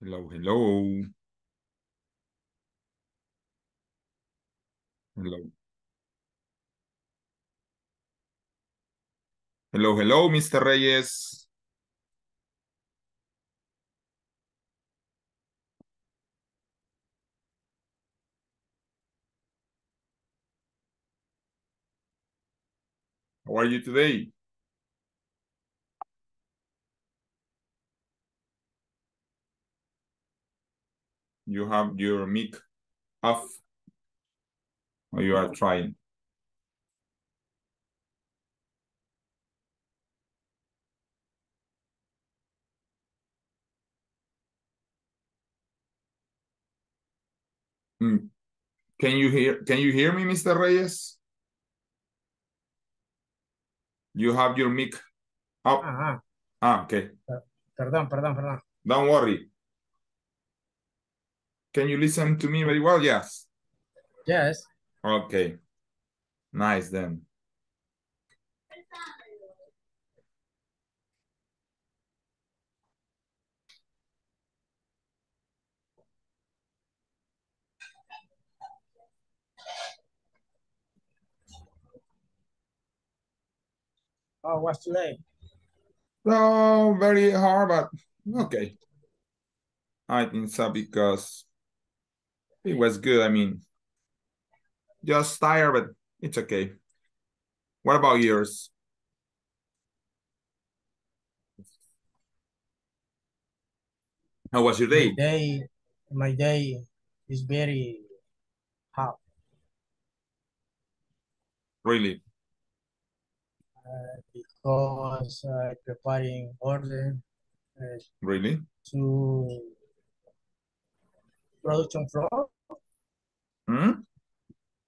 Hello, hello. Hello. Hello, hello, Mr. Reyes. How are you today? You have your mic off or you are trying? Mm. Can you hear can you hear me, Mr. Reyes? You have your mic up. Ajá, Ah, okay. perdón, perdón, perdón. Don't worry. Can you listen to me very well? Yes. Yes. Okay. Nice then. Oh, what's today? No, oh, very hard, but okay. I think so because it was good. I mean, just tired, but it's okay. What about yours? How was your My day? day, my day is very hot Really? uh, because uh, preparing order uh, Really? to production floor, Hmm?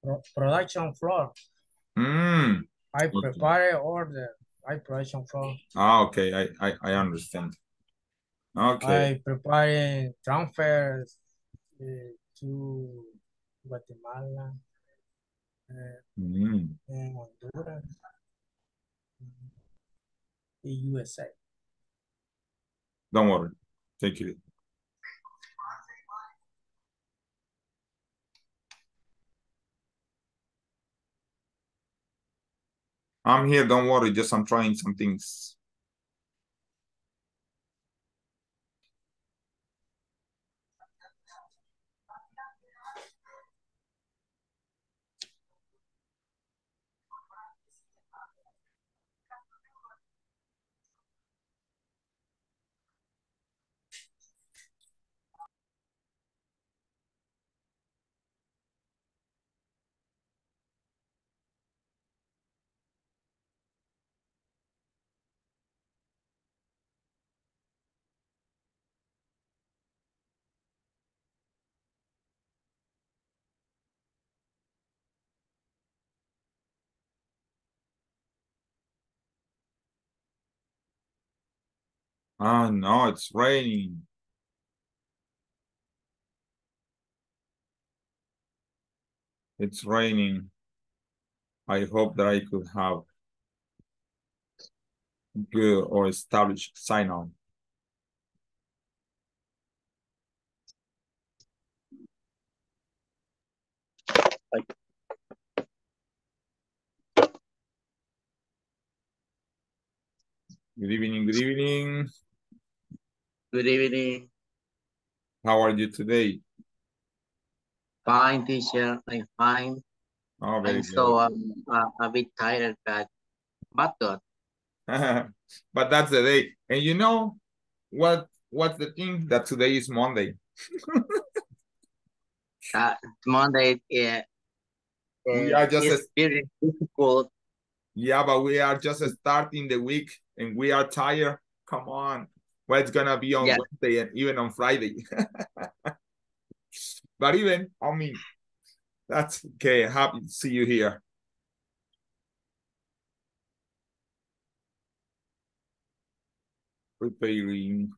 pro- production floor. Hmm. I Okay. prepare order. I production floor. Ah, okay. I, I, I understand. Okay. I preparing transfers uh, to Guatemala uh, Hmm. and Honduras, the USA. Don't worry. Take it. I'm here. Don't worry. Just I'm trying some things. Ah, no, it's raining. It's raining. I hope that I could have good or established sign on. Good evening, good evening. Good evening. How are you today? Fine, teacher. I'm fine. Oh, very I'm good. so um, uh, a bit tired, but but good. but that's the day. And you know what what's the thing that today is Monday? Uh, Monday uh, We are just is very difficult. Yeah, but we are just starting the week and we are tired. Come on. Well, it's gonna be on Yeah. Wednesday and even on Friday. but even, I mean, that's okay. Happy to see you here. Preparing.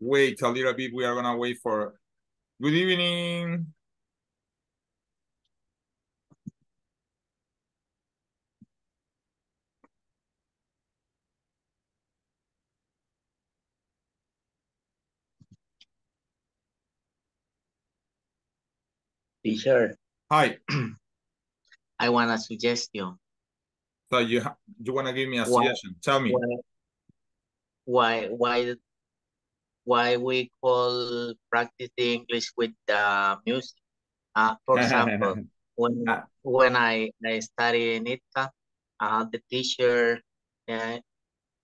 Wait a little bit. We are gonna wait for good evening. Teacher, Hi. I want a suggestion. So you you wanna give me a Why- suggestion? Tell me. Why, why, why, why we call practice the English with the music? Uh, for example, when Ah. when I I study in ITCA, uh, the teacher uh,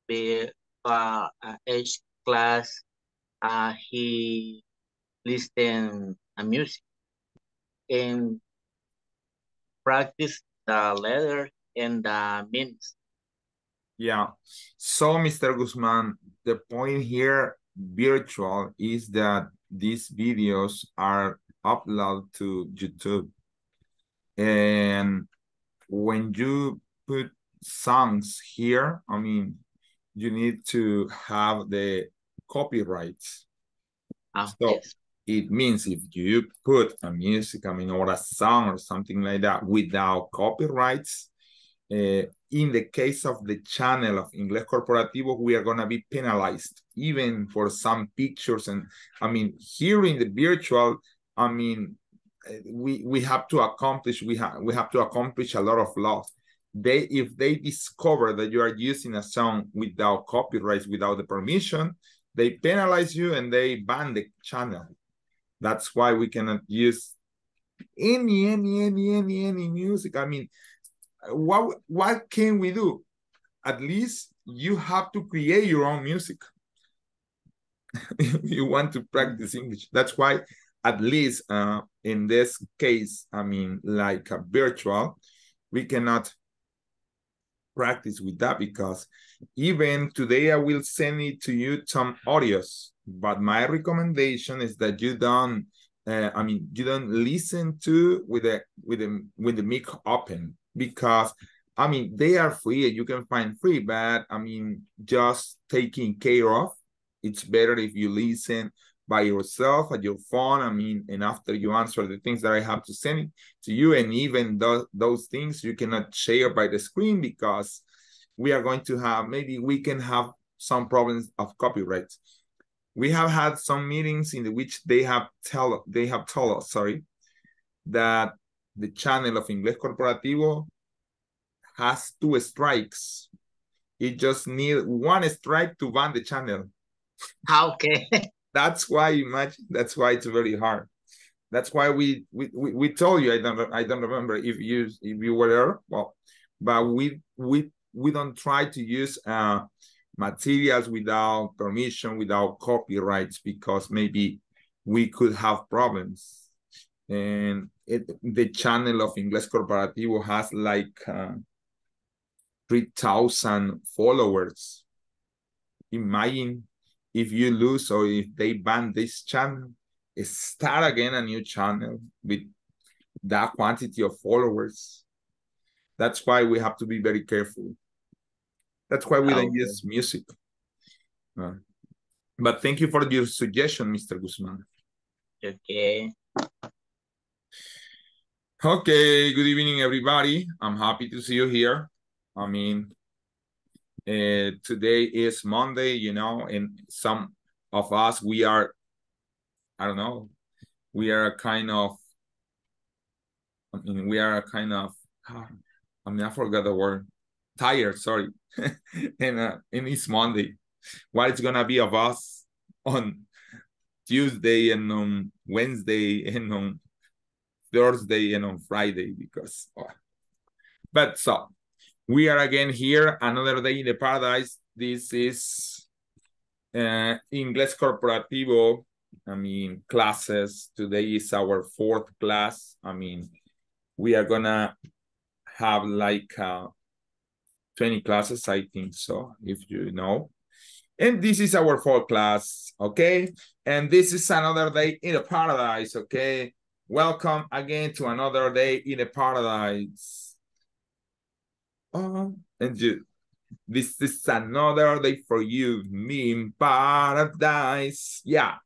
be uh, uh, each class uh, he listen a music and practice the letter and the meanings. Yeah. So, Mr. Guzman, the point here, virtual, is that these videos are uploaded to YouTube. And when you put songs here, I mean, you need to have the copyrights. Ah, So- yes. It means if you put a music, I mean, or a song or something like that without copyrights, uh, in the case of the channel of Inglés Corporativo, we are going to be penalized, even for some pictures. And I mean, here in the virtual, I mean, we we have to accomplish we have we have to accomplish a lot of laws. They if they discover that you are using a song without copyright, without the permission, they penalize you and they ban the channel. That's why we cannot use any any any any any music. I mean, what what can we do? At least you have to create your own music. you want to practice English. That's why, at least uh, in this case, I mean, like a virtual, we cannot practice with that because even today I will send it to you some audios. But my recommendation is that you don't. Uh, I mean, you don't listen to with the with the with the mic open because I mean they are free and you can find free, but I mean just taking care of. It's better if you listen by yourself at your phone. I mean, and after you answer the things that I have to send it to you, and even those those things you cannot share by the screen because we are going to have maybe we can have some problems of copyright. We have had some meetings in which they have tell they have told us, sorry, that the channel of Inglés Corporativo has two strikes. It just need one strike to ban the channel. Ah, okay. That's why imagine that's why it's very hard. That's why we we, we, we told you I don't I don't remember if you if you were there. Well, but we we we don't try to use uh materials without permission, without copyrights, because maybe we could have problems. And it, the channel of Inglés Corporativo has like uh, 3,000 followers. Imagine if you lose or if they ban this channel, start again a new channel with that quantity of followers. That's why we have to be very careful. That's why we don't Okay. use music. Uh, but thank you for your suggestion, Mr. Guzman. Okay. Okay, good evening, everybody. I'm happy to see you here. I mean, uh, today is Monday, you know, and some of us, we are, I don't know, we are a kind of, I mean, we are a kind of, I mean, I forgot the word, tired, sorry. and, uh, and it's Monday. What is gonna be of us on Tuesday and on Wednesday and on Thursday and on Friday because oh. but so we are again here another day in the paradise. This is uh Inglés Corporativo. I mean classes. Today is our fourth class. I mean we are gonna have like uh 20 classes I think so if you know. And this is our fourth class okay? And this is another day in the paradise okay Welcome again to another day in the paradise. Oh, and you, This is another day for you, me in paradise. Yeah.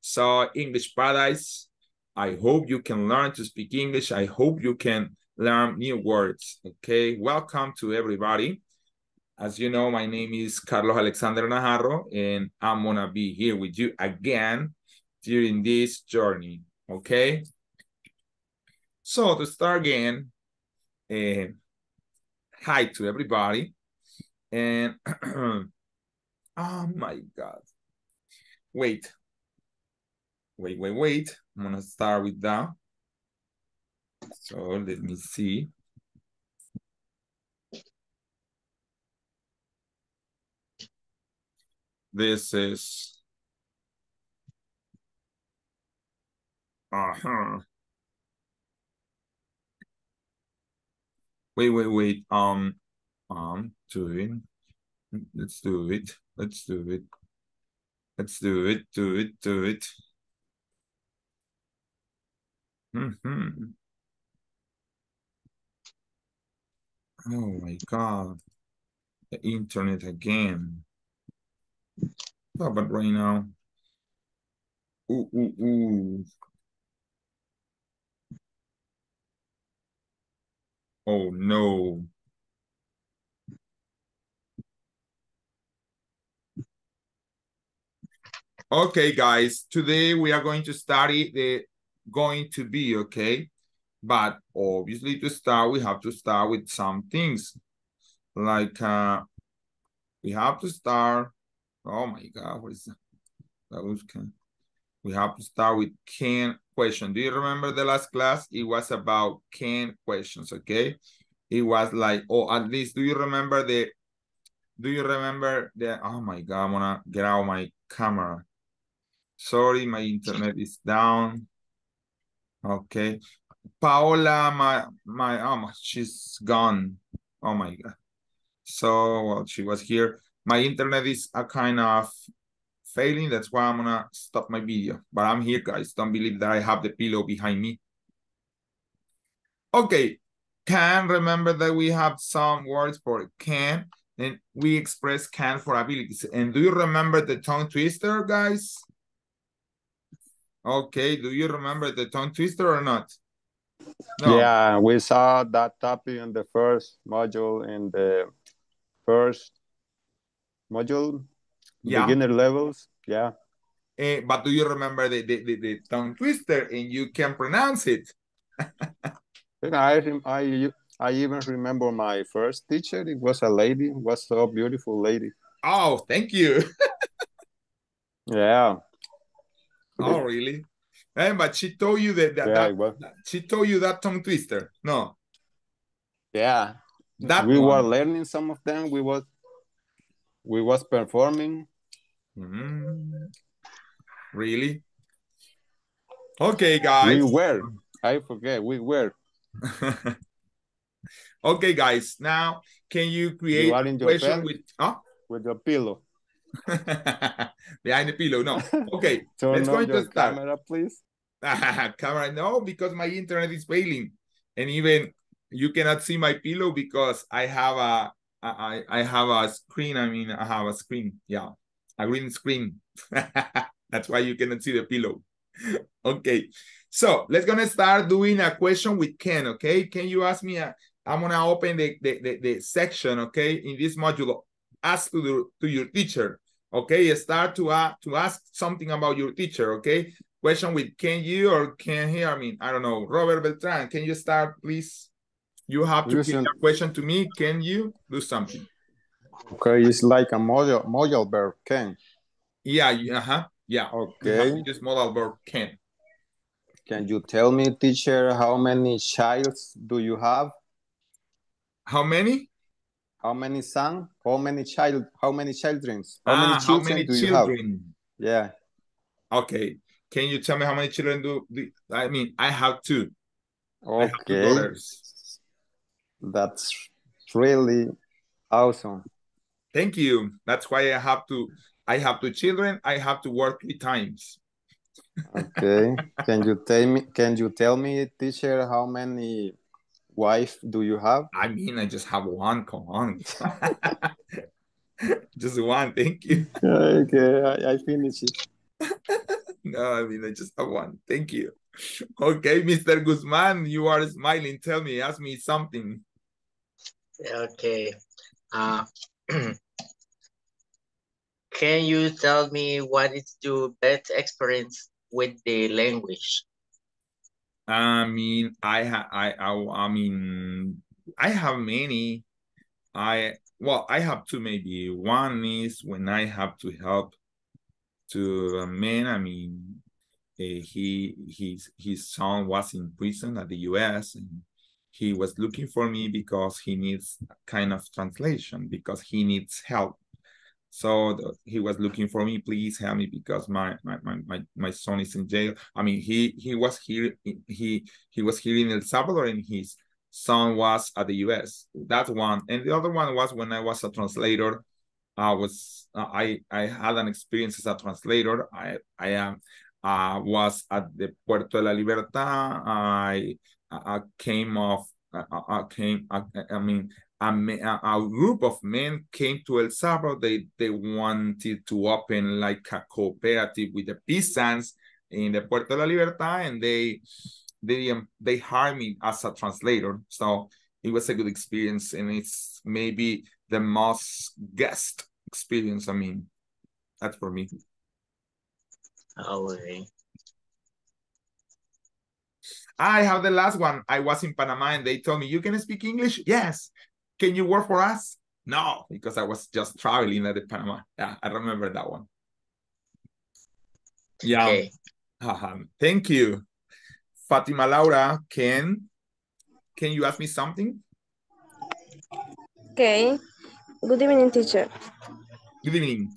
So English paradise. I hope you can learn to speak English. I hope you can learn new words. Okay. Welcome to everybody. As you know, my name is Carlos Alexander Najarro, and I'm gonna be here with you again during this journey. Okay. So to start again, uh, hi to everybody. And oh my God. Wait. Wait, wait, wait. I'm gonna start with that. So let me see. This is uh-huh. Wait, wait, wait. Um, um, doing. Let's do it. Let's do it. Let's do it. Do it. Do it. Mm-hmm. Oh my God. The internet again. How about right now? Ooh, ooh, ooh. Oh no. Okay, guys, today we are going to study the going to be, okay? But obviously to start, we have to start with some things. Like uh we have to start. Oh my god, what is that? That was we have to start with can question. Do you remember the last class? It was about can questions, okay? It was like, oh, at least do you remember the do you remember the oh my god, I'm gonna get out my camera. Sorry, my internet is down. Okay. Paola, my my oh she's gone. Oh my god. So well, she was here. My internet is a kind of failing. That's why I'm gonna stop my video. But I'm here, guys. Don't believe that I have the pillow behind me. Okay. Can remember that we have some words for can, and we express can for abilities. And do you remember the tongue twister, guys? Okay, do you remember the tongue twister or not? No. Yeah, we saw that topic in the first module in the first module, yeah. beginner levels. Yeah. Uh, but do you remember the, the, the, the, tongue twister and you can pronounce it? I, I, I even remember my first teacher. It was a lady, it was so beautiful lady. Oh, thank you. yeah. Oh, really? And eh, but she told you that, that, yeah, that, well, she told you that tongue twister. No. Yeah. That we one. were learning some of them. We was we was performing. Mm. Really? Okay, guys. We were. I forget. We were. okay, guys. Now, can you create you a question with huh? with your pillow? Behind the pillow. No. Okay. Let's go to start. Camera, please. camera, no, because my internet is failing, and even you cannot see my pillow because I have a I I have a screen. I mean, I have a screen. Yeah, a green screen. That's why you cannot see the pillow. okay, so let's gonna start doing a question with can. Okay, can you ask me? A, I'm gonna open the, the the the section. Okay, in this module ask to, the, to your teacher. Okay, start to, uh, to ask something about your teacher. Okay, question with can you or can he? I mean, I don't know. Robert Beltran, can you start, please? You have to give a question to me. Can you do something? Okay, it's like a model model verb. Can. Yeah. Uh huh. Yeah. Okay. Just modal verb. Can. Can you tell me, teacher, how many childs do you have? How many? How many son? How many child? How many children? How ah, many children how many do you children? have? Yeah. Okay. Can you tell me how many children do, do I mean I have two. Okay. Have two That's really awesome. Thank you. That's why I have to I have two children. I have to work three times. okay. Can you tell me can you tell me, teacher, how many wife do you have? I mean, I just have one. Come on. just one. Thank you. Okay, I, I finish it. no, I mean, I just have one. Thank you. Okay, Mr. Guzman, you are smiling. Tell me, ask me something. Okay. Uh, can you tell me what is your best experience with the language? I mean, I have, I, I, I mean, I have many. I well, I have two maybe. One is when I have to help to a man. I mean, uh, he his his son was in prison at the U.S. and he was looking for me because he needs kind of translation because he needs help. So the, he was looking for me please help me because my, my my my son is in jail. I mean he he was here he he was here in el salvador and his son was at the us that one and the other one was when i was a translator. I was i i had an experience as a translator. I i am uh, was at the puerto de la libertad. I I came off I, I came I, I mean a, a, group of men came to El Salvador. They they wanted to open like a cooperative with the peasants in the Puerto de la Libertad, and they they um, they hired me as a translator. So it was a good experience, and it's maybe the most guest experience. I mean, that's for me. Oh, okay. I have the last one. I was in Panama and they told me, you can speak English? Yes. Can you work for us? No, because I was just traveling at the Panama. Yeah, I remember that one. Yeah. Okay. Thank you. Fatima Laura, can can you ask me something? Okay. Good evening, teacher. Good evening.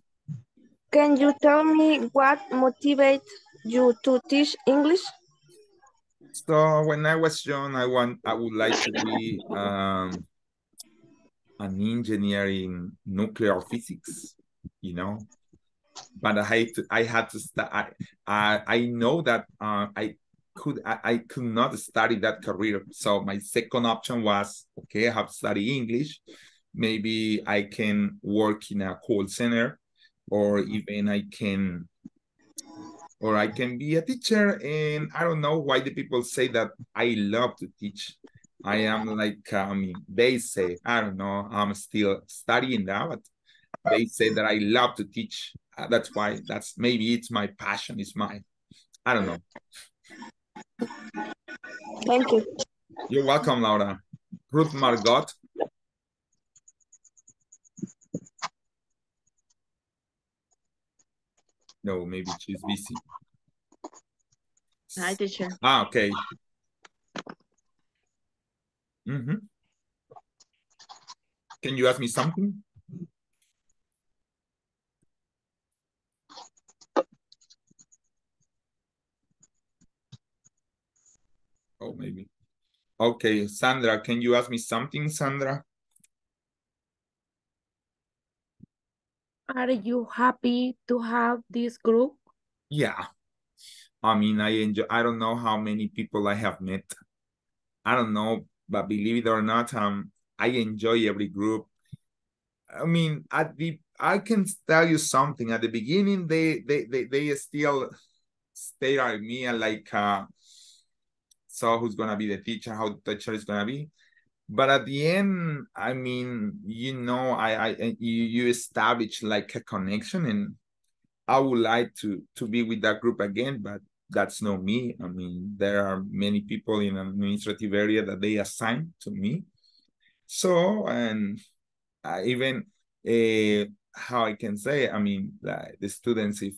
Can you tell me what motivates you to teach English? So when I was young, I want I would like to be um, an engineer in nuclear physics, you know. But I had to, I had to start. I, I, I know that uh, I could I, I could not study that career. So my second option was okay. I have to study English. Maybe I can work in a call center, or even I can or I can be a teacher. And I don't know why the people say that I love to teach. I am like, I mean, they say, I don't know, I'm still studying that, but they say that I love to teach. Uh, that's why, that's maybe it's my passion, it's my, I don't know. Thank you. You're welcome, Laura. Ruth Margot. No, maybe she's busy. Hi, teacher. Ah, okay. Mm -hmm. Can you ask me something? Oh, maybe. Okay, Sandra, can you ask me something, Sandra? Are you happy to have this group? Yeah. I mean, I enjoy, I don't know how many people I have met. I don't know, but believe it or not, um, I enjoy every group. I mean, at the I can tell you something. At the beginning, they they they, they still stare at me and like uh so who's gonna be the teacher, how the teacher is gonna be but at the end i mean you know i i you, you establish like a connection and i would like to to be with that group again but that's not me. I mean there are many people in an administrative area that they assign to me. So and I even uh, how i can say i mean like the students if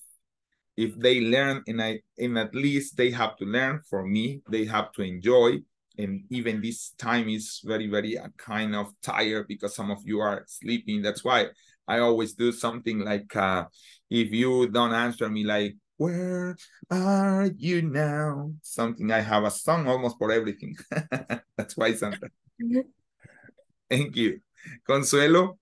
if they learn and i and at least they have to learn for me they have to enjoy and even this time is very very uh, kind of tired because some of you are sleeping. That's why i always do something like uh if you don't answer me like where are you now? Something i have a song almost for everything. That's why sandra thank you. Consuelo?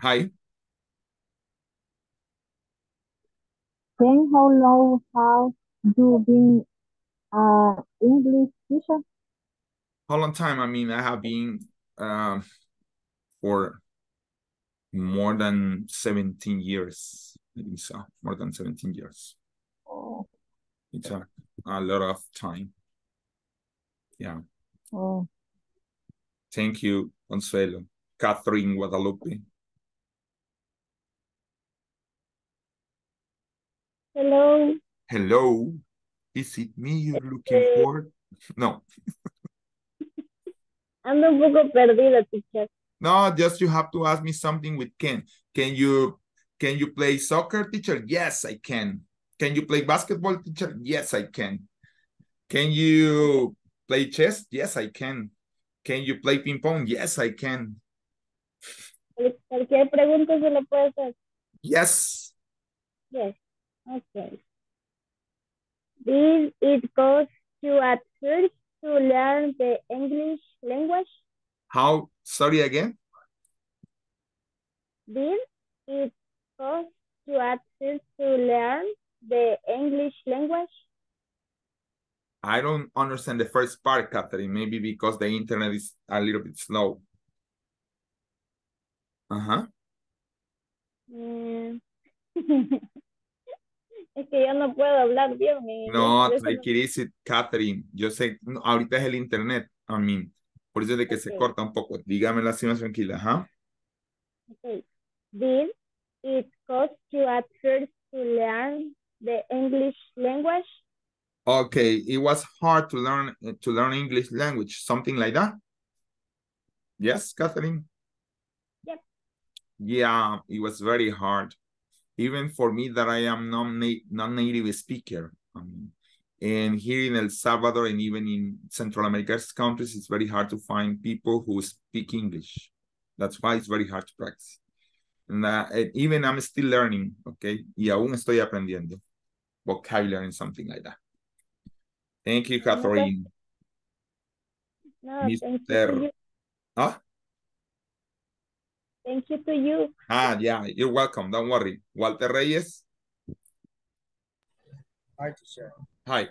Hi Ken, how long have you been an English teacher? How long time? I mean, I have been um, for more than 17 years. I think so, more than 17 years. Oh. It's a, a lot of time. Yeah. Oh. Thank you, Consuelo. Catherine Guadalupe. Hello. Hello. Is it me you're looking Eh. for? No. Ando un poco perdida, teacher. No, just you have to ask me something with Ken. Can you can you play soccer, teacher? Yes, I can. Can you play basketball, teacher? Yes, I can. Can you play chess? Yes, I can. Can you play ping pong? Yes, I can. Cual- Cualquier pregunta se le puede hacer. Yes. Yes. Okay. Did it cost you at first to learn the English language? How? Sorry again. Did it cost you at first to learn the English language? I don't understand the first part, Catherine. Maybe because the internet is a little bit slow. Uh-huh. Mm. es que yo no puedo hablar bien en No, it easy, Catherine. Yo sé, no, ahorita es el internet, a mí. Por eso es de que se corta un poco. Dígamela así más tranquila, ajá. Okay. Did it cost you at first to learn the English language? Okay, it was hard to learn to learn English language, something like that. Yes, Catherine? Yep. Yeah, it was very hard. Even for me that I am non-native speaker. I mean, and here in El Salvador and even in Central America's countries, it's very hard to find people who speak English. That's why it's very hard to practice. And, uh, and even I'm still learning, okay? Y aún estoy aprendiendo vocabulary and something like that. Thank you, Catherine. No, thank you Mr. Ah, Thank you to you. ah, yeah, you're welcome. Don't worry. Walter Reyes. Hi, teacher. Hi.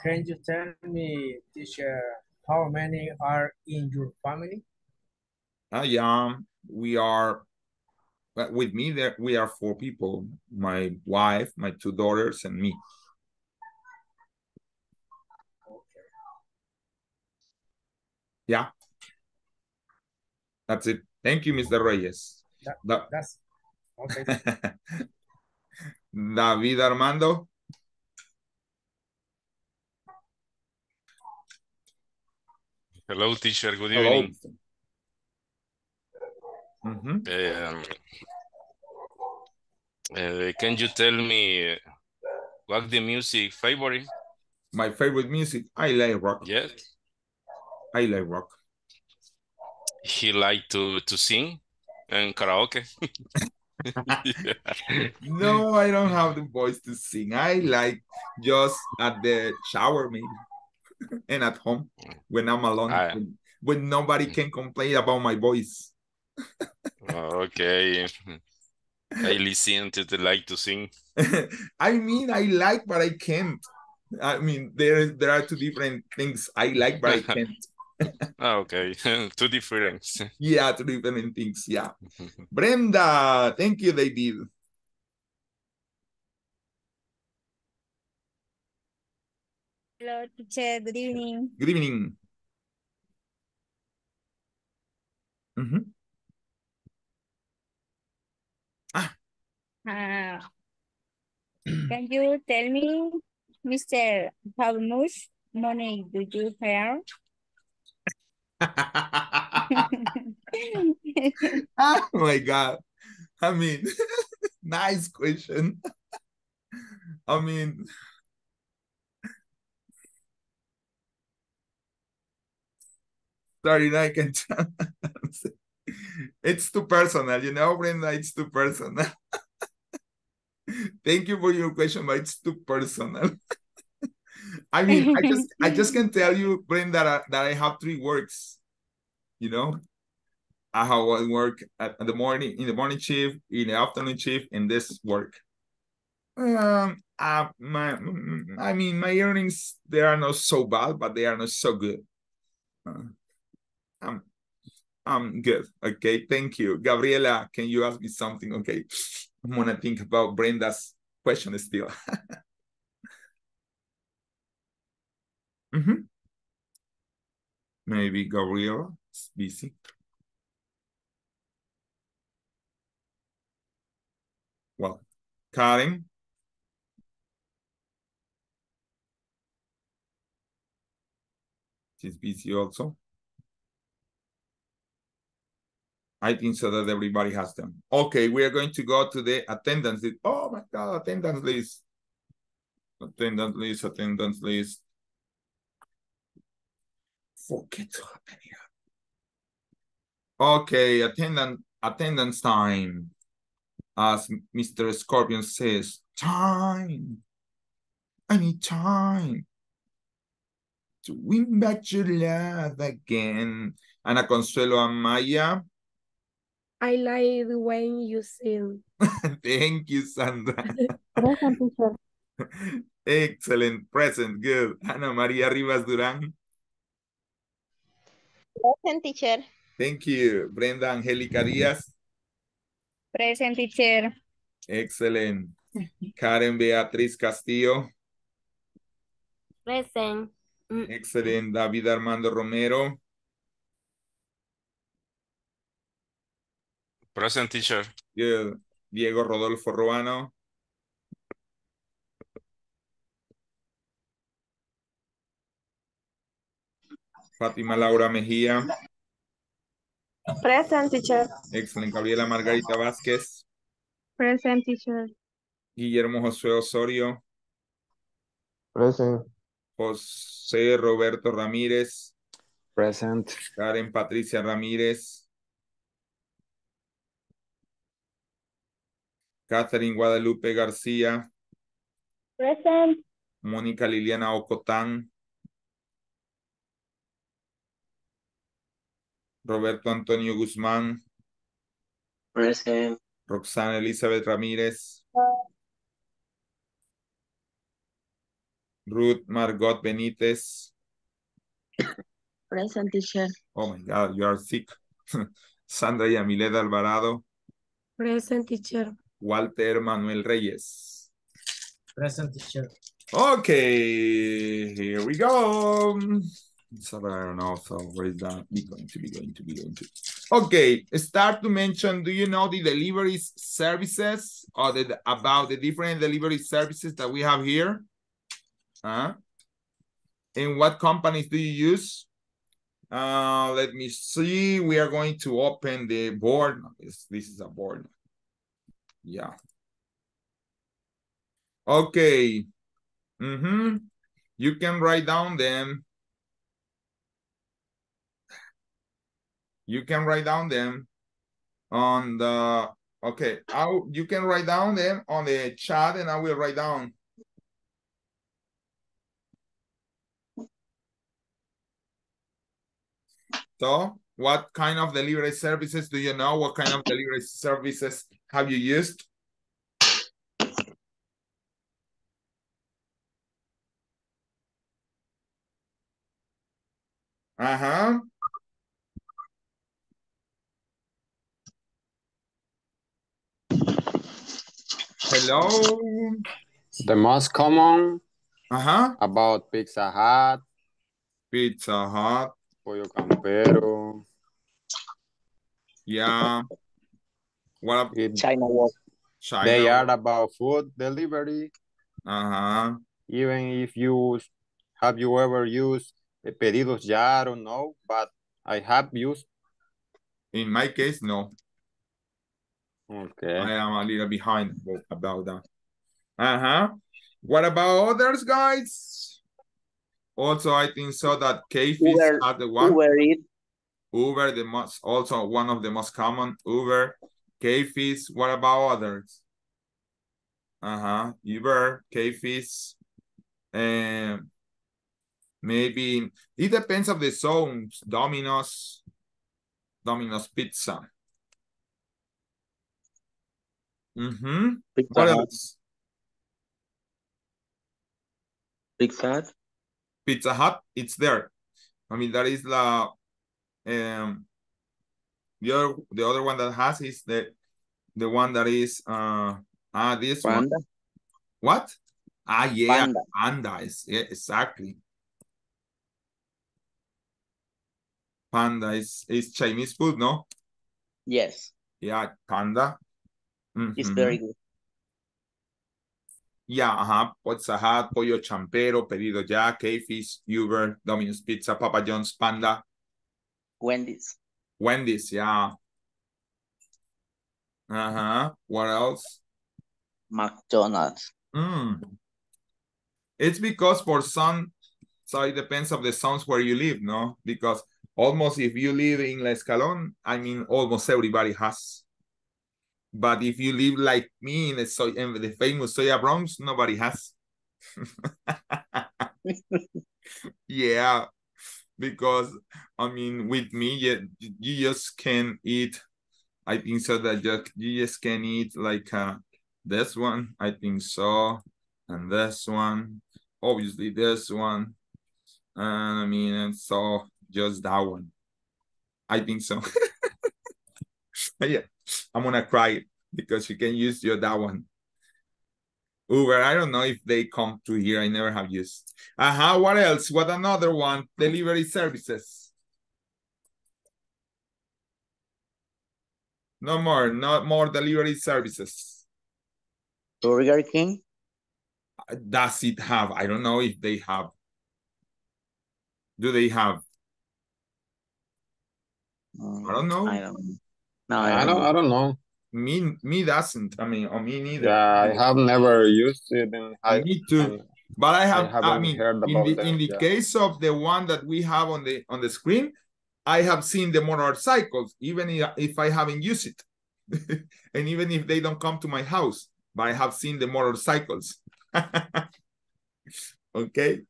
Can you tell me, teacher, how many are in your family? Ah, yeah, we are well, with me there we are four people. My wife, my two daughters, and me. Okay. Yeah. That's it. Thank you, Mr. Reyes. That- Da- That's okay. David Armando. Hello, teacher. Good Hello. evening. Mhm. Um, uh, can you tell me what the music favorite? My favorite music. I like rock. Yes, I like rock. He like to to sing and karaoke. No, I don't have the voice to sing. I like just at the shower maybe and at home when I'm alone Ah. when, when nobody can complain about my voice. Oh, okay. I listen to the like to sing. I mean, I like, but I can't. I mean, there there are two different things I like, but I can't. Ah, okay, two different. Yeah, two different things. Yeah. Brenda, thank you, David. Hello, teacher. Good evening. Good evening. Mhm. Uh, can you tell me, Mr. how much money do you earn? oh my God. I mean, nice question. I mean, sorry, I can. It's too personal, you know, Brenda, it's too personal. Thank you for your question, but it's too personal. I mean, I just I just can tell you, Brenda, that I, that I have three works, you know. I have one work at the morning in the morning shift, in the afternoon shift, and this work. Um, uh, my, I mean, my earnings they are not so bad, but they are not so good. Uh, I'm, I'm good. Okay, thank you, Gabriela. Can you ask me something? Okay, I'm gonna think about Brenda's question still. mm -hmm. Maybe Gabriela is busy. Well, Karen. She's busy also. I think so that everybody has them. Okay, we are going to go to the attendance list. Oh my God, attendance list. Attendance list, attendance list. Forget to happen here. Okay, attendance, attendance time. As Mr. Scorpion says, time. I need time to win back your love again. Ana Consuelo Amaya. I like when you sing. Thank you, Sandra. Present teacher. Excellent. Present. Good. Ana María Rivas Durán. Present teacher. Thank you. Brenda Angélica Díaz. Present teacher. Excellent. Karen Beatriz Castillo. Present. Excellent. David Armando Romero. Present teacher. Good. Diego Rodolfo Ruano. Fátima Laura Mejía. Present teacher. Excellent. Gabriela Margarita Vázquez. Present teacher. Guillermo Josué Osorio. Present. José Roberto Ramírez. Present. Karen Patricia Ramírez. Catherine Guadalupe García. Present. Mónica Liliana Ocotán. Roberto Antonio Guzmán. Present. Roxana Elizabeth Ramírez. Ruth Margot Benítez. Present teacher. Oh my God, you are sick. Sandra Yamilet Alvarado. Present teacher. Walter Manuel Reyes. Present teacher. Okay, here we go. So I don't know, so where is that? Be going to be going to be going to. Okay, start to mention, do you know the delivery services or the about the different delivery services that we have here? Huh? And what companies do you use? Uh, let me see. We are going to open the board. This, this is a board. Yeah. Okay. Mm-hmm. You can write down them. You can write down them on the, okay, I, you can write down them on the chat and I will write down. So what kind of delivery services do you know? What kind of delivery services have you used? Uh-huh. Hello. The most common uh-huh. about Pizza Hut. Pizza Hut. Pollo Campero. Yeah. What It, China Wok. China? they are about food delivery. Uh-huh. Even if you have you ever used a Pedidos Ya, I don't know, but I have used. In my case, no. Okay. I am a little behind about that. Uh-huh. What about others, guys? Also, I think so that K-Fish Uber, are the one. Uber Eats. Uber, the most also one of the most common. Uber, K-Fish. What about others? Uh-huh. Uber, K-Fish, and maybe it depends of the zones. Domino's. Domino's Pizza. Mm-hmm. Pizza What Hut. else? Pizza Hut. Pizza Hut, it's there. I mean, that is the um the other the other one that has is the the one that is uh ah this one. Panda. What? Ah yeah, Panda. panda is yeah, exactly. Panda is is Chinese food, no? Yes, Yeah, panda. It's Mhm. very good. Yeah, ajá, Pizza Hut, Pollo Campero, Pedido Ya, K-Fish, Uber, Domino's Pizza, Papa John's, Panda, Wendy's. Wendy's, yeah. Uh-huh. What else? McDonald's. Mm. It's because for some, so it depends of the zones where you live, no? Because almost if you live in La Escalon, I mean, almost everybody has. But if you live like me in the, soy, in the famous Soya Bronx, nobody has. yeah, because I mean, with me, you, you just can eat. I think so that you, you just can eat like uh, this one. I think so, and this one. Obviously, this one, and I mean, and so just that one. I think so. yeah, I'm gonna cry because you can use your that one. Uber, I don't know if they come to here. I never have used. Uh-huh. What else? What another one? Delivery services. No more, not more delivery services. Burger King. Does it have? I don't know if they have. Do they have? I don't know. I don't know. No, I don't. I don't know. Me, me doesn't. I mean, or me neither. Yeah, I have never used it, and I Me too. But I have, I, haven't mean, heard in the them, in the yeah. case of the one that we have on the on the screen, I have seen the motorcycles, even if, if I haven't used it, and even if they don't come to my house, but I have seen the motorcycles. okay,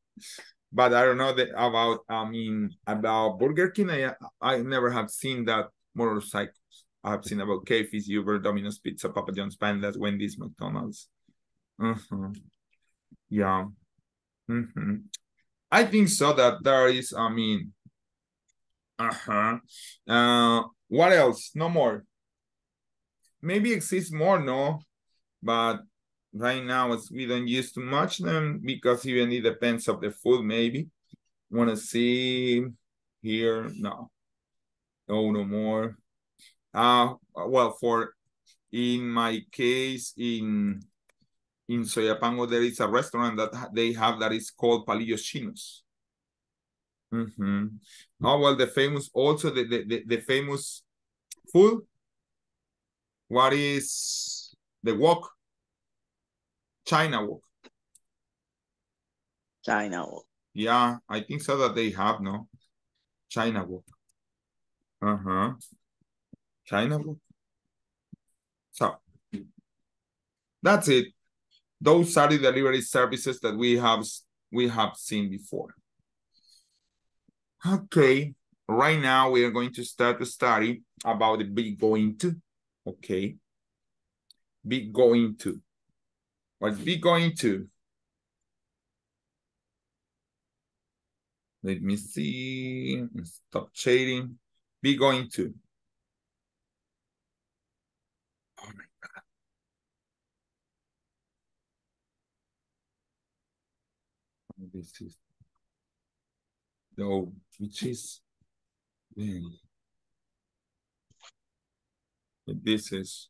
but I don't know that about. I mean, about Burger King. I I never have seen that motorcycles. I have seen about KFC, Uber, Domino's Pizza, Papa John's, Pandas, Wendy's, McDonald's. Mhm. Yeah. hmm I think so that there is, I mean, uh-huh. Uh, what else? No more. Maybe exists more, no? But right now it's, we don't use too much them because even it depends of the food, maybe. Wanna see here? No. No, no more. Uh, well, for in my case, in in Soyapango, there is a restaurant that they have that is called Palillos Chinos. Mm-hmm. Oh, well, the famous, also the, the, the, the famous food. What is the wok? China wok. China. Yeah, I think so that they have, no? China wok. Uh-huh. China wok. So, that's it. Those are the delivery services that we have we have seen before. Okay, right now we are going to start to study about the be going to. Okay, be going to. What's be going to? Let me see. Stop shading. Be going to. Oh my God. This is no, which is then this is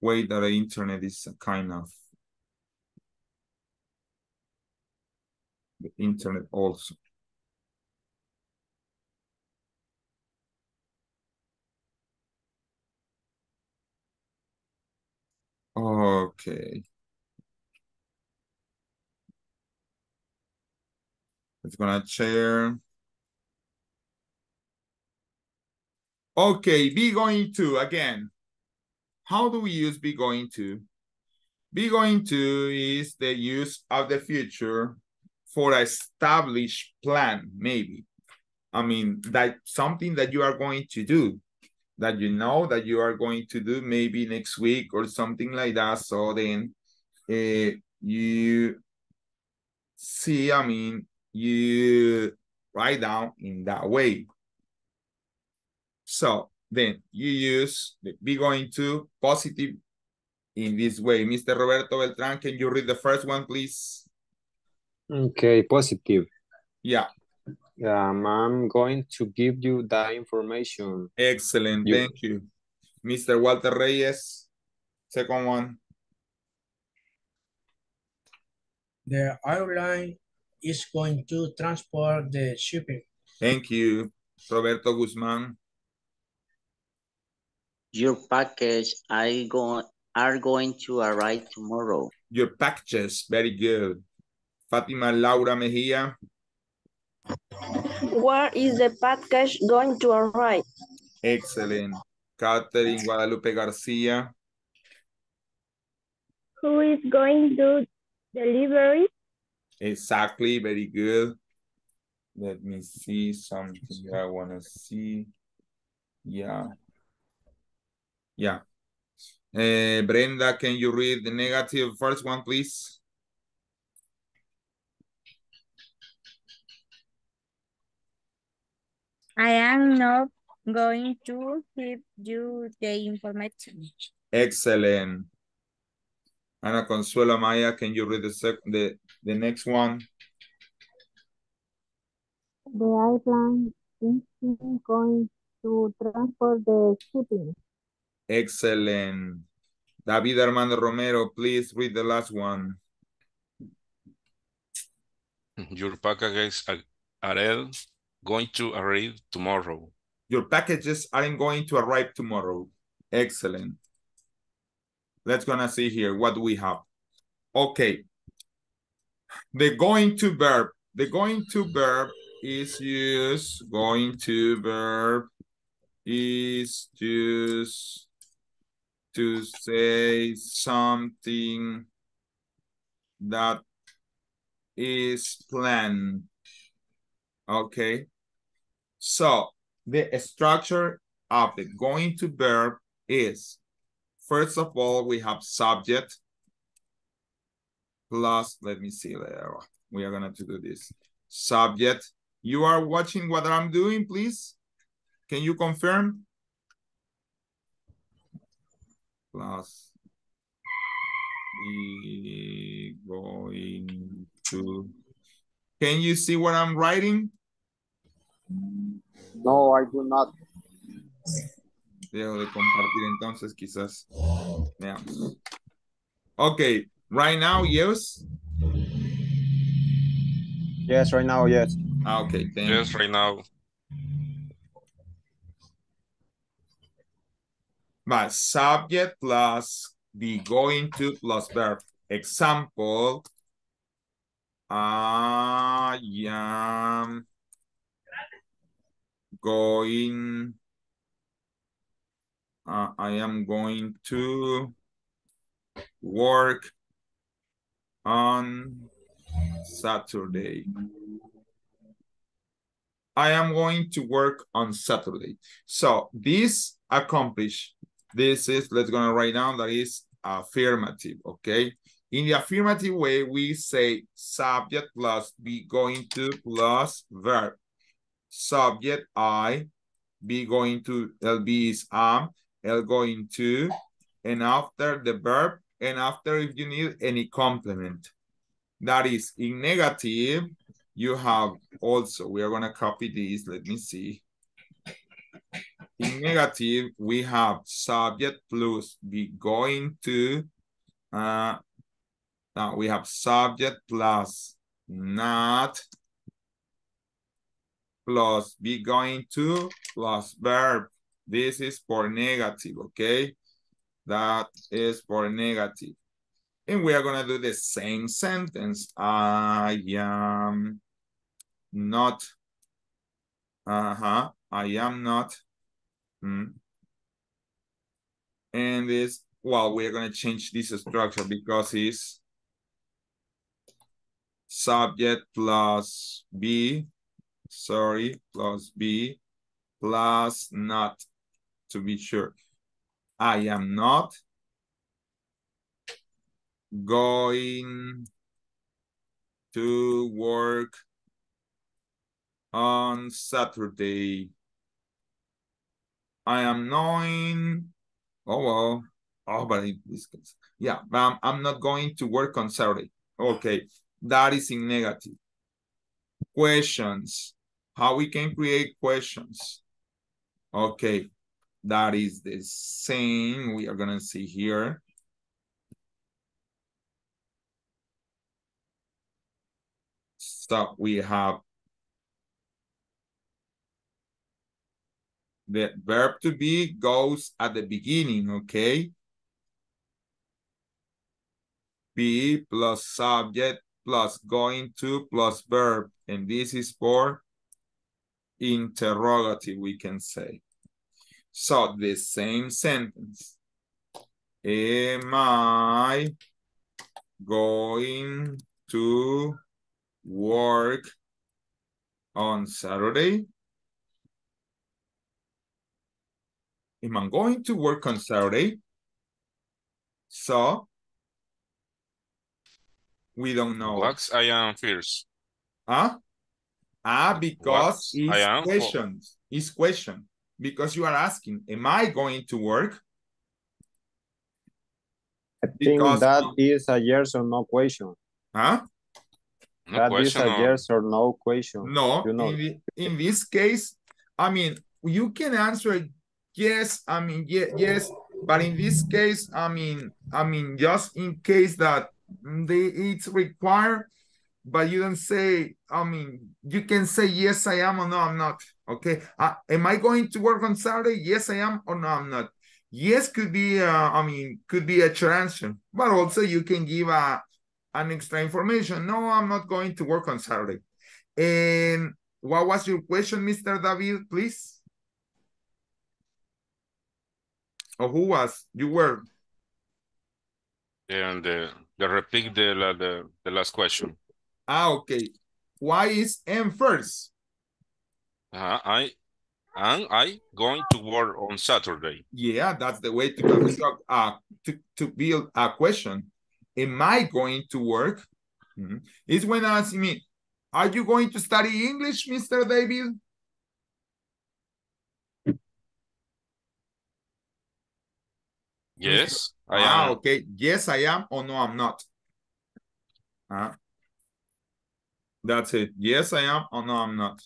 way that the internet is a kind of the internet also. Okay. It's gonna share. Okay, be going to again. How do we use be going to? Be going to is the use of the future for established plan, maybe. I mean, that something that you are going to do, that you know that you are going to do maybe next week or something like that. So then uh, you see, I mean, you write down in that way. So then you use the be going to positive in this way. Mr. Roberto Beltran, can you read the first one, please? Okay, positive. Yeah. Um, I'm going to give you that information. Excellent, you. thank you. Mr. Walter Reyes, second one. The airline is going to transport the shipping. Thank you. Roberto Guzman. Your package are going are going to arrive tomorrow. Your packages, very good. Fatima Laura Mejia. Where is the package going to arrive? Excellent. Catherine Guadalupe Garcia. Who is going to deliver it? Exactly, very good. Let me see something I want to see. Yeah. Yeah. Uh, Brenda, can you read the negative first one, please? I am not going to give you the information. Excellent. Ana Consuelo Maya, can you read the sec the, the next one? The airplane is going to transport the shipping. Excellent. David Armando Romero, please read the last one. Your packages are going to arrive tomorrow. Your packages aren't going to arrive tomorrow. Excellent. Let's gonna see here what we have. Okay. The going to verb. The going to verb is used. Going to verb is just to say something that is planned. Okay. So the structure of the going to verb is First of all, we have subject plus, let me see there. Uh, we are gonna to do this. Subject. You are watching what I'm doing, please? Can you confirm? Plus going to can you see what I'm writing? No, I do not. Dejo de compartir entonces, quizás. Veamos. Okay, right now, yes? Yes, right now, yes. Ah, okay, thank Yes, you. right now. My subject plus be going to plus verb. Example, I am going uh, I am going to work on Saturday. I am going to work on Saturday. So this accomplish, this is, let's go write down that is affirmative, okay? In the affirmative way, we say subject plus be going to plus verb. Subject I, be going to, LB is am, L going to, and after the verb, and after if you need any complement. That is in negative, you have also, we are gonna copy this, let me see. In negative, we have subject plus be going to, uh, now we have subject plus not plus be going to plus verb this is for negative, okay? That is for negative. And we are going to do the same sentence. I am not. Uh-huh. I am not. Hmm. And this well, we're going to change this structure because it's subject plus be, sorry, plus B, plus not, to be sure. I am not going to work on Saturday. I am knowing, oh well, oh, but case, yeah, but I'm, I'm not going to work on Saturday. Okay, that is in negative. Questions, how we can create questions. Okay, that is the same we are gonna see here. So we have the verb to be goes at the beginning, okay? Be plus subject plus going to plus verb. And this is for interrogative, we can say. So the same sentence. Am I going to work on Saturday? Am I going to work on Saturday? So we don't know. What I am first. Huh? Ah, because what it's questions. For... It's question. Because you are asking, am I going to work? I think because, that is a yes or no question. Huh? No that question is a or... yes or no question. No, you know. in, the, in this case, I mean, you can answer yes, I mean, yeah, yes, but in this case, I mean, I mean, just in case that they it's required, but you don't say, I mean, you can say yes, I am or no, I'm not. Okay. Uh, am I going to work on Saturday? Yes, I am or no, I'm not. Yes could be, uh, I mean, could be a answer, but also you can give a, an extra information. No, I'm not going to work on Saturday. And what was your question, Mr. David, please? Or who was? You were. And the, the repeat the, the, the last question. Ah, okay. Why is M first? Uh, I am I going to work on Saturday? Yeah, that's the way to construct uh to, to build a question. Am I going to work? Mm -hmm. Is when asking me, are you going to study English, Mr. David? Yes, I ah, am. Okay, yes, I am, or no, I'm not. Uh, that's it. Yes, I am, or no, I'm not.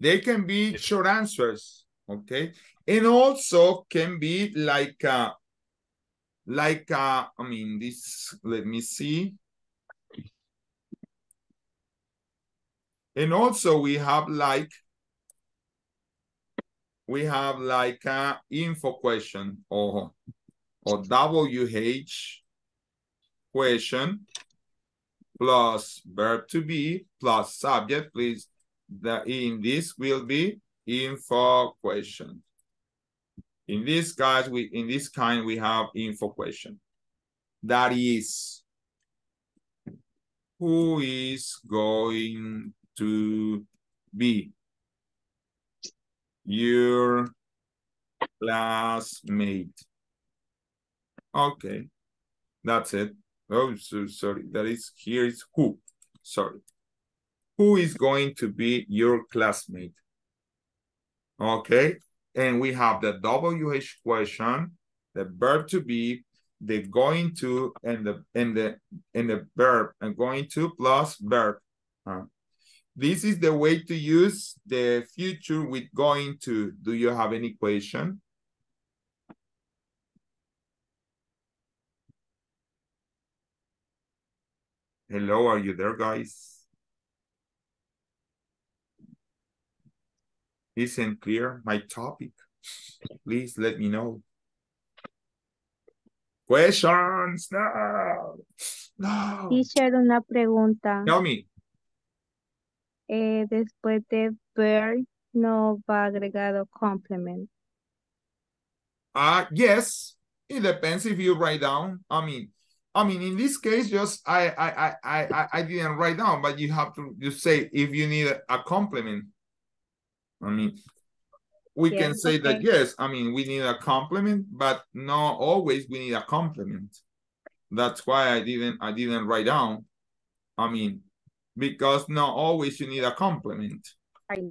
They can be short answers, okay? And also can be like, uh, like, uh, I mean, this, let me see. And also we have like, we have like a info question or, or WH question plus verb to be plus subject, please the in this will be info question. In this guys, we in this kind we have info question. That is who is going to be your classmate. Okay, that's it. Oh, so sorry. That is here is who. Sorry who is going to be your classmate? Okay, and we have the WH question, the verb to be, the going to, and the and the and the verb, and going to plus verb. Uh, this is the way to use the future with going to. Do you have any question? Hello, are you there, guys? isn't clear my topic, please let me know. Questions, no, no. Teacher, una pregunta. Tell me. Eh, después de ver, no va agregado complement. Uh, yes, it depends if you write down. I mean, I mean, in this case, just I I I I I didn't write down, but you have to just say if you need a, a complement. I mean, we can say okay. that yes, I mean we need a compliment, but not always we need a compliment. That's why I didn't I didn't write down. I mean, because not always you need a compliment. Right.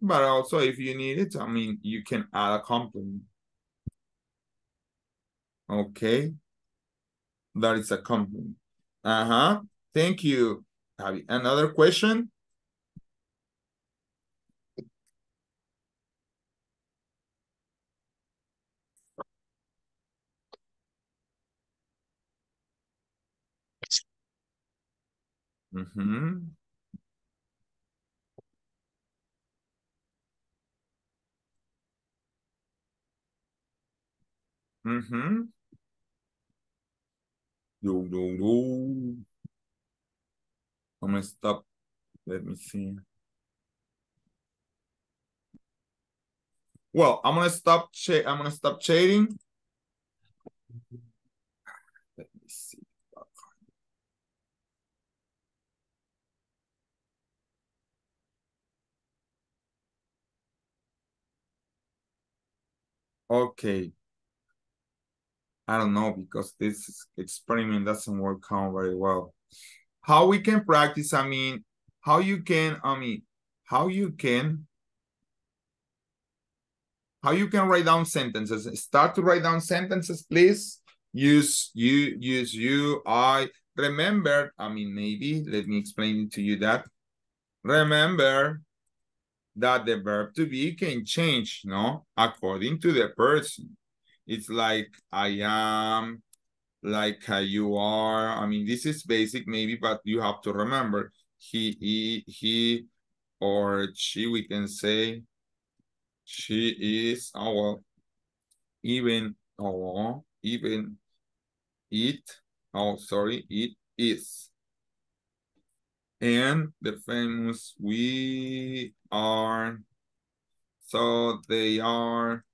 But also if you need it, I mean you can add a compliment. Okay. That is a company. Uh-huh. Thank you, Javi. Another question? Mm-hmm. Mm-hmm. No, no, no. I'm gonna stop. Let me see. Well, I'm gonna stop. I'm gonna stop chatting. Let me see. Okay. I don't know because this experiment doesn't work out very well. How we can practice, I mean, how you can, I mean, how you can, how you can write down sentences. Start to write down sentences, please. Use you, use you, I. Remember, I mean, maybe, let me explain to you that. Remember that the verb to be can change, no? According to the person. It's like I am, like uh, you are. I mean, this is basic maybe, but you have to remember he, he, he, or she, we can say she is, oh, well, even, oh, even it, oh, sorry, it is. And the famous we are, so they are,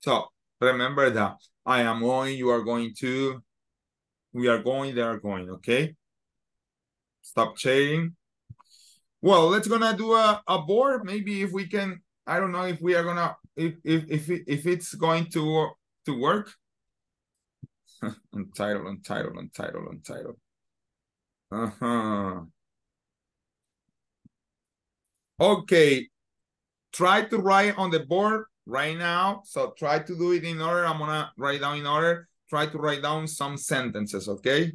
so remember that I am going, you are going to, we are going, they are going, okay? Stop chatting. Well, let's gonna do a, a board. Maybe if we can, I don't know if we are gonna, if if if, if it's going to to work. untitled, untitled, untitled, untitled. Uh-huh. Okay. Try to write on the board right now. So try to do it in order. I'm gonna write down in order. Try to write down some sentences, okay?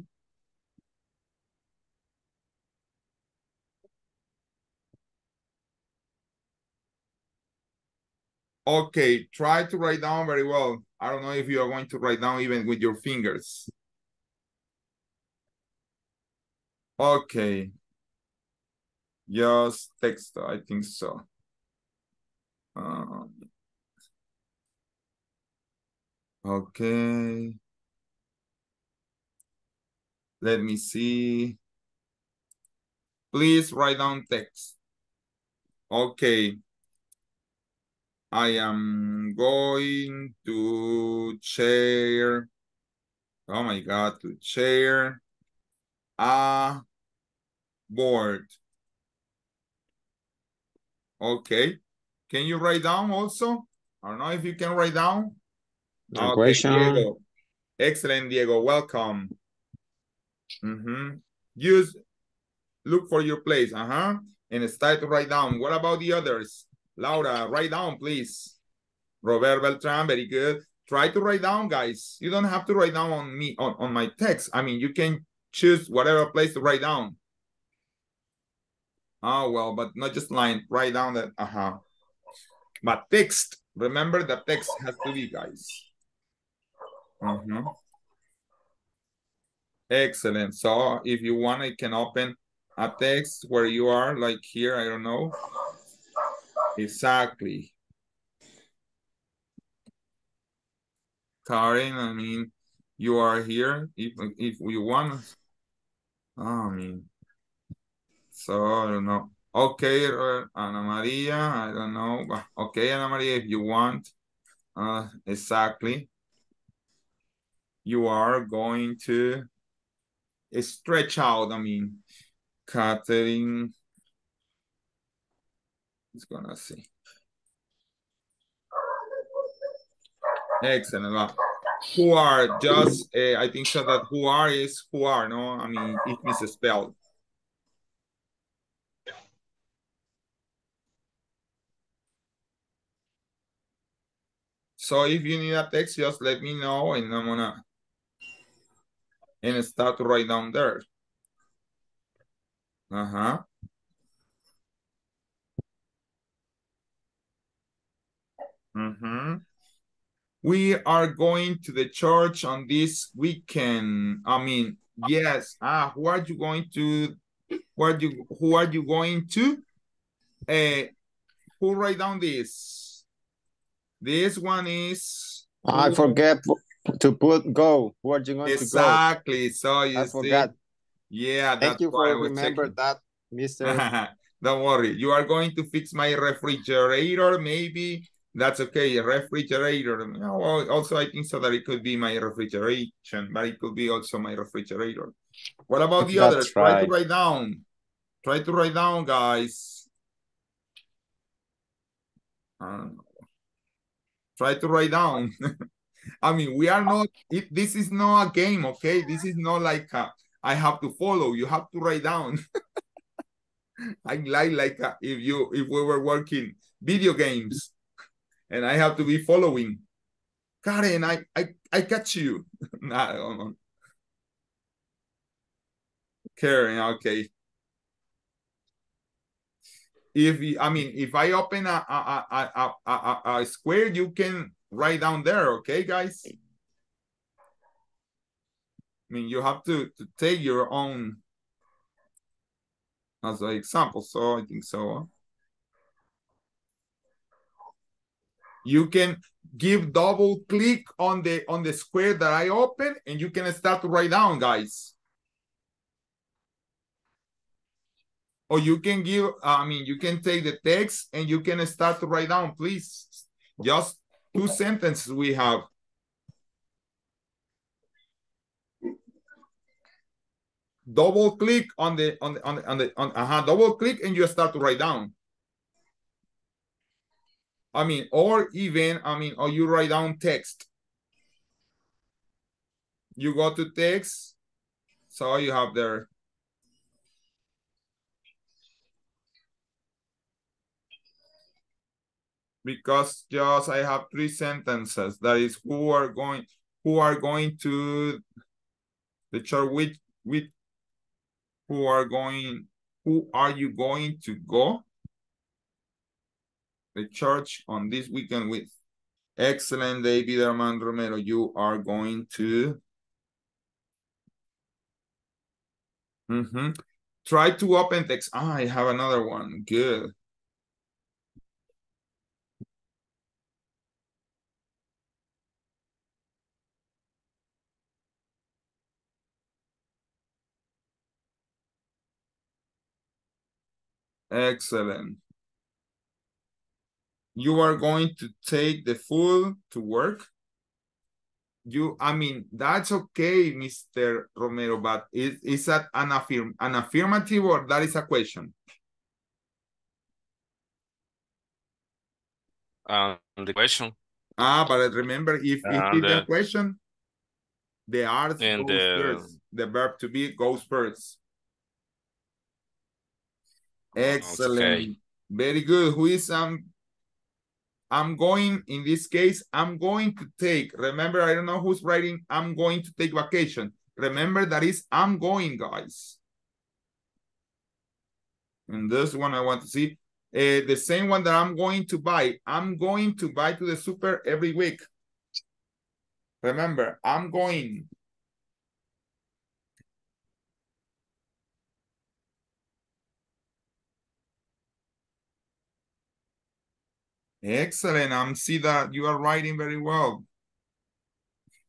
Okay, try to write down very well. I don't know if you are going to write down even with your fingers. Okay. Just text, I think so. Um, Okay. Let me see. Please write down text. Okay. I am going to share. Oh my God, to share a board. Okay. Can you write down also? I don't know if you can write down. Okay, question. Diego. Excellent, Diego. Welcome. Mm -hmm. Use, look for your place. Uh-huh. And start to write down. What about the others? Laura, write down, please. Robert Beltran, very good. Try to write down, guys. You don't have to write down on me, on, on my text. I mean, you can choose whatever place to write down. Oh, well, but not just line. Write down that, uh-huh. But text, remember the text has to be, guys. Mm -hmm. Excellent. So if you want, I can open a text where you are, like here, I don't know. Exactly. Karen, I mean, you are here if if you want. Oh, I mean, so I don't know. Okay, Ana Maria, I don't know. Okay, Ana Maria, if you want. Uh, exactly. You are going to stretch out. I mean, Catherine is gonna see. Excellent. Who are just, uh, I think so that who are is who are, no? I mean, it misspelled. So if you need a text, just let me know and I'm gonna and start to write down there. Uh-huh. Mm-hmm. We are going to the church on this weekend. I mean, yes. Ah, who are you going to? Where you? Who are you going to? Uh, who write down this? This one is. I forget to put go. Who are you going exactly. to go? Exactly. So you I see, forgot. Yeah, Thank you for remember that, Mister. Don't worry. You are going to fix my refrigerator, maybe. That's okay. A refrigerator. Also, I think so that it could be my refrigeration, but it could be also my refrigerator. What about the other? Try right. Try to write down. Try to write down, guys. Try to write down. I mean, we are not. It, this is not a game, okay? This is not like a, I have to follow. You have to write down. I like like a, if you if we were working video games and I have to be following. Karen, I I I catch you. nah, on. Karen, okay. If I mean, if I open a a, a, a, a, a square, you can write down there, okay, guys? I mean, you have to, to take your own as an example. So I think so. you can give double click on the on the square that I open and you can start to write down guys. Or you can give, I mean, you can take the text and you can start to write down, please. Just two sentences we have. Double click on the on the on the on the on, uh -huh, double click and you start to write down. I mean, or even, I mean, or you write down text. You go to text, so you have there. Because just I have three sentences. That is who are going, who are going to the church with, with, who are going, who are you going to go? the church on this weekend with. Excellent, David Armand Romero. You are going to mm -hmm. try to open text. Ah, I have another one. Good. Excellent. You are going to take the food to work? You i mean that's okay mr romero but is, is that an affirm an affirmative or that is a question? Um the question. Ah but remember if, if it's the, a question the art goes the, first. The verb to be goes first excellent okay. very good who is um I'm going, in this case, I'm going to take, remember, I don't know who's writing, I'm going to take vacation. Remember that is I'm going, guys. And this one I want to see. Uh, the same one that I'm going to buy. I'm going to buy to the super every week. Remember, I'm going. Excellent. I'm see that you are writing very well.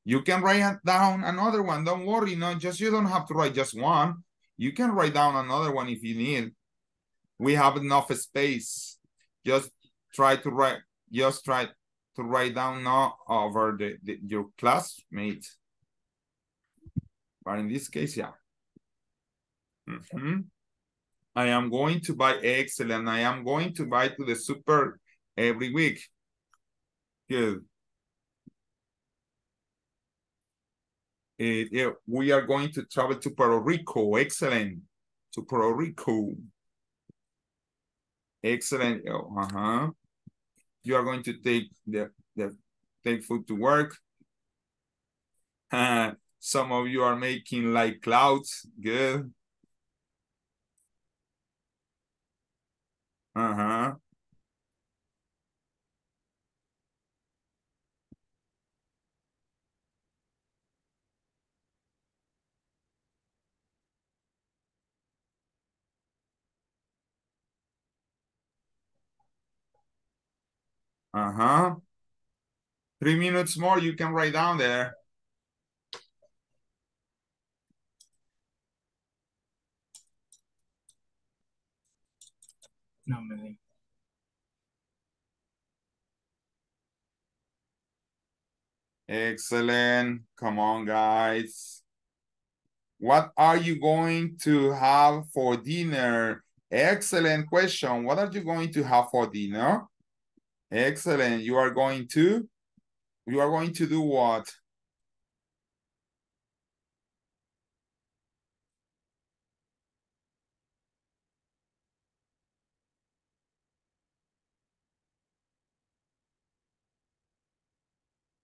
You can write down another one. Don't worry. No, just you don't have to write just one. You can write down another one if you need. We have enough space. Just try to write. Just try to write down not over the, the your classmates. But in this case, yeah. Mm -hmm. I am going to buy excellent. I am going to buy to the super every week. Good. It, it, we are going to travel to Puerto Rico. Excellent. To Puerto Rico. Excellent. Oh, uh-huh. You are going to take the, the take food to work. Uh, some of you are making like clouds. Good. Uh-huh. Uh-huh. Three minutes more, you can write down there. No, really. Excellent. Come on, guys. What are you going to have for dinner? Excellent question. What are you going to have for dinner? Excellent. You are going to? You are going to do what?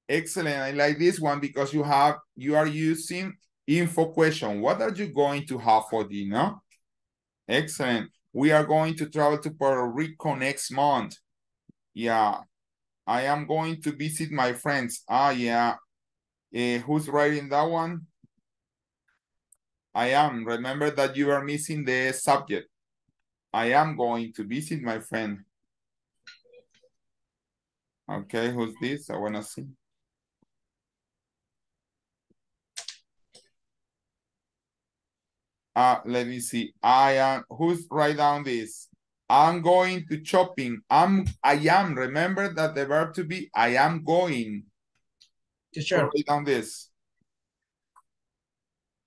Excellent. I like this one because you have you are using info question. What are you going to have for dinner? Excellent. We are going to travel to Puerto Rico next month. Yeah. I am going to visit my friends. Ah, yeah. Uh, who's writing that one? I am. Remember that you are missing the subject. I am going to visit my friend. Okay, who's this? I want to see. Uh, let me see. I am, who's write down this? I'm going to shopping. I'm, I am. Remember that the verb to be, I am going. Teacher. Write down this.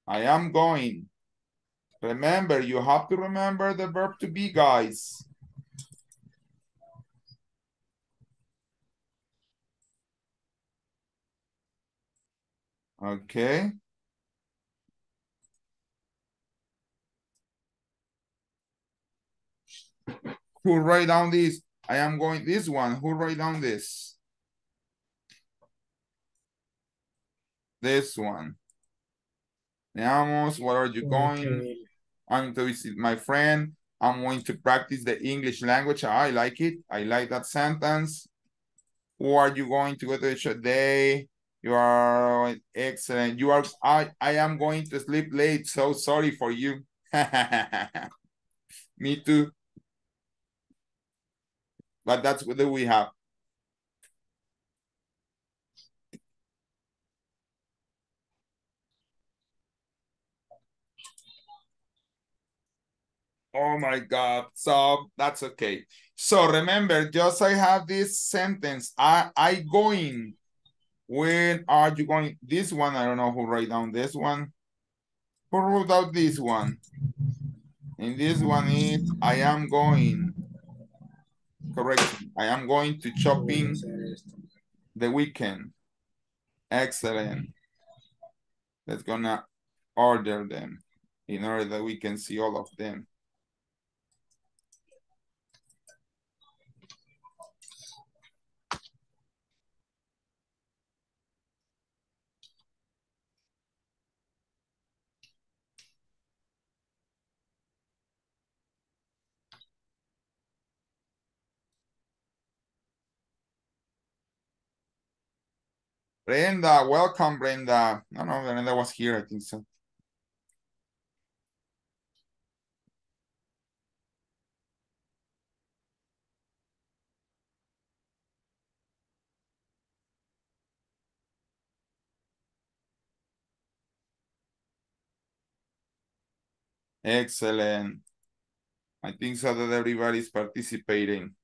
I am going. Remember, you have to remember the verb to be, guys. Okay. Who write down this? I am going this one. Who write down this? This one. Veamos, where are you going? Okay. I'm to visit my friend. I'm going to practice the English language. Ah, I like it. I like that sentence. Who are you going to go to the day? You are excellent. You are I I am going to sleep late. So sorry for you. Me too. But that's what we have. Oh my God. So that's okay. So remember, just I have this sentence. I I going. When are you going? This one, I don't know who write down this one. Who wrote out this one? And this one is I am going. Correct. I am going to shopping the weekend. Excellent. Let's gonna order them in order that we can see all of them. Brenda, welcome, Brenda. No, no, Brenda was here, I think so. Excellent. I think so that everybody's participating.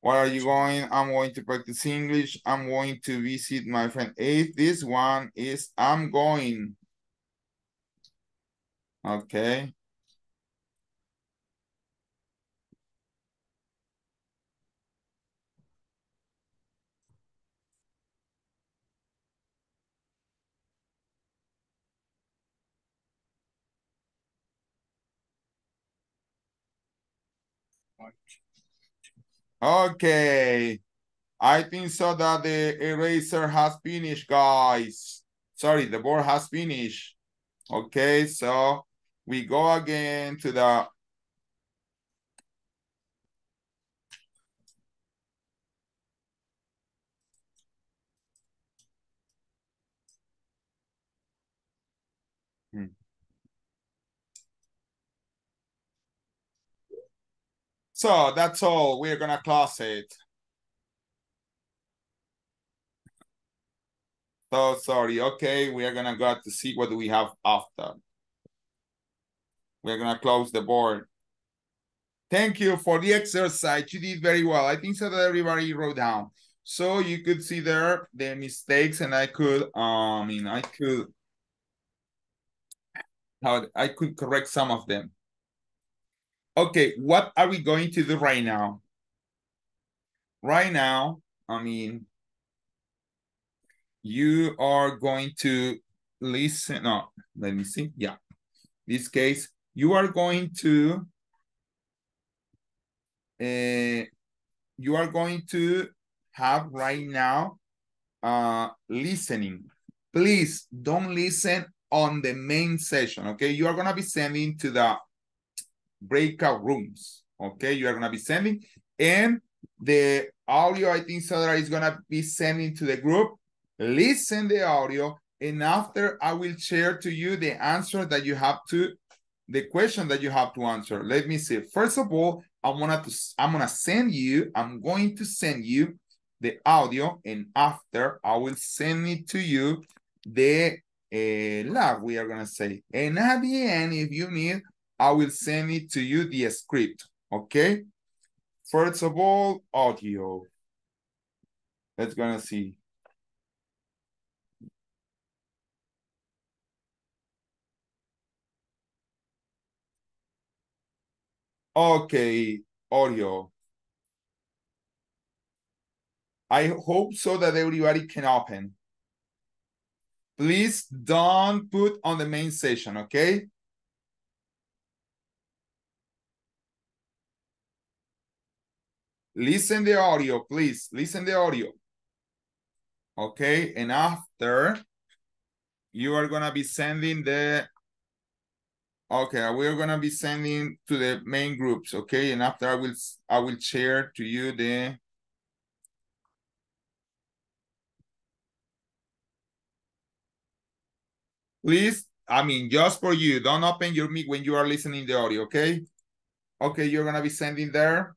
Where are you going? I'm going to practice English. I'm going to visit my friend. If this one is I'm going. Okay. Okay. I think so that the eraser has finished, guys. Sorry, the board has finished. Okay, so we go again to the hmm. So that's all. We're gonna close it. So sorry. Okay, we are gonna go to see what we have after. We're gonna close the board. Thank you for the exercise. You did very well. I think so that everybody wrote down. So you could see there the mistakes, and I could, um, I mean, I could, how I could correct some of them. Okay, what are we going to do right now? Right now, I mean, you are going to listen. No, let me see. Yeah. This case, you are going to uh, you are going to have right now uh listening. Please don't listen on the main session. Okay, you are gonna be sending to the breakout rooms. Okay, you are gonna be sending and the audio I think Sandra is gonna be sending to the group listen the audio, and after I will share to you the answer that you have to, the question that you have to answer. Let me see. First of all, I'm gonna to, I'm gonna send you, I'm going to send you the audio, and after I will send it to you the uh, lab, we are gonna say. And at the end, if you need, I will send it to you the script, okay? First of all, audio. Let's gonna see. Okay, audio. I hope so that everybody can open. Please don't put on the main session, okay? Listen the audio, please. Listen the audio. Okay, and after you are gonna be sending the Okay, we're gonna be sending to the main groups, okay? And after I will I will share to you the Please, I mean, just for you, don't open your mic when you are listening the audio, okay? Okay, you're gonna be sending there.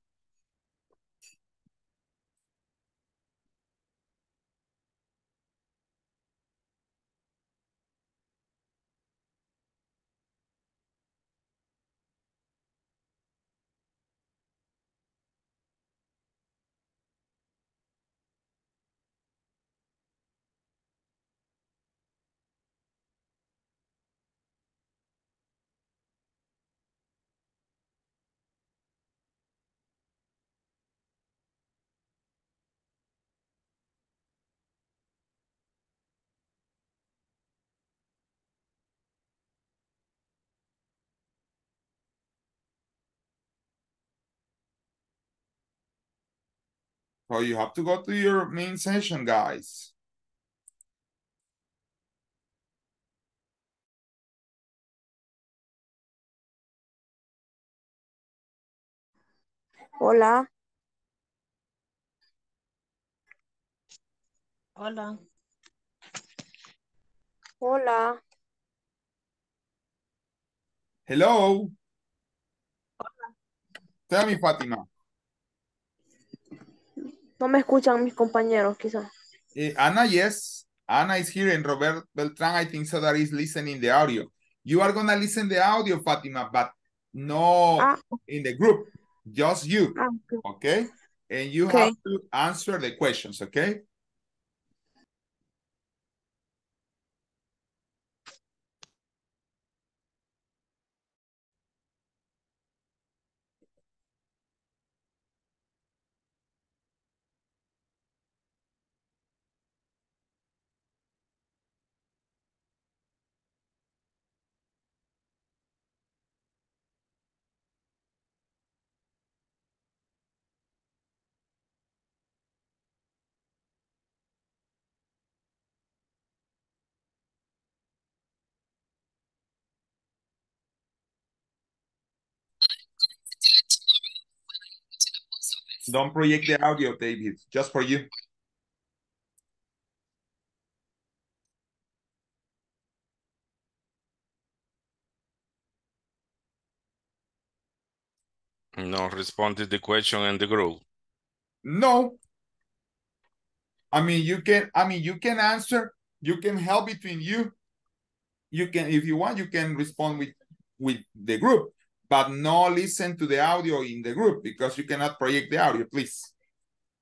So you have to go to your main session, guys. Hola. Hola. Hola. Hello. Hola. Tell me, Fatima. No me escuchan mis compañeros, quizás. Uh, Anna, yes. Anna is here and Robert Beltran, I think so that is listening the audio. You are going to listen the audio, Fatima, but no ah. in the group, just you. Ah, okay. okay. and you okay. have to answer the questions, okay? Don't project the audio, David, just for you. No, respond to the question in the group. No. I mean, you can, I mean, you can answer, you can help between you. You can, if you want, you can respond with, with the group, but no listen to the audio in the group because you cannot project the audio, please.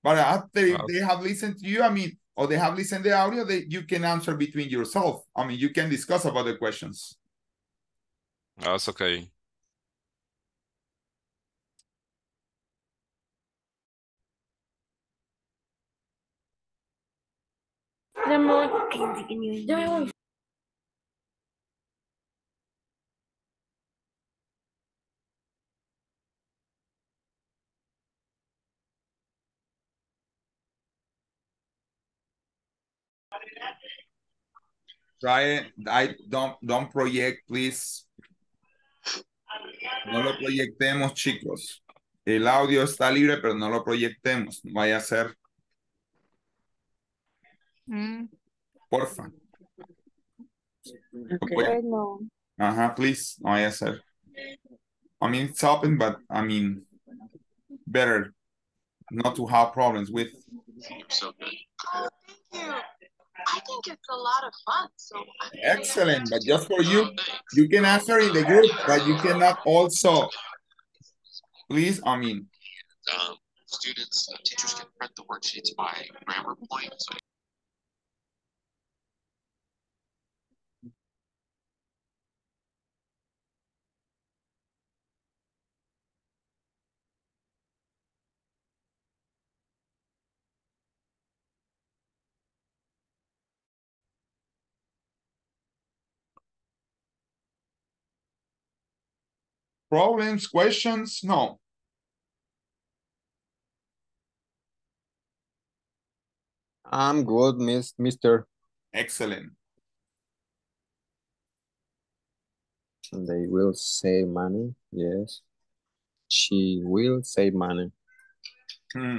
But after okay. they have listened to you, I mean, or they have listened to the audio, they, you can answer between yourself. I mean, you can discuss about the questions. That's okay. Try it. I don't don't project, please. No lo proyectemos, chicos. El audio está libre, pero no lo proyectemos. Vaya a ser. Mm. Porfa. Okay. No. Ajá, please. No vaya a ser. I mean, it's open, but I mean, better not to have problems with. So good. Oh, thank you. I think it's a lot of fun. So excellent, but just for you, you can answer in the group, but you cannot also. Please, I mean. Um, students, uh, teachers can print the worksheets by grammar point. Problems, questions? No. I'm good, Miss Mister. Excellent. They will save money. Yes. She will save money. Hmm.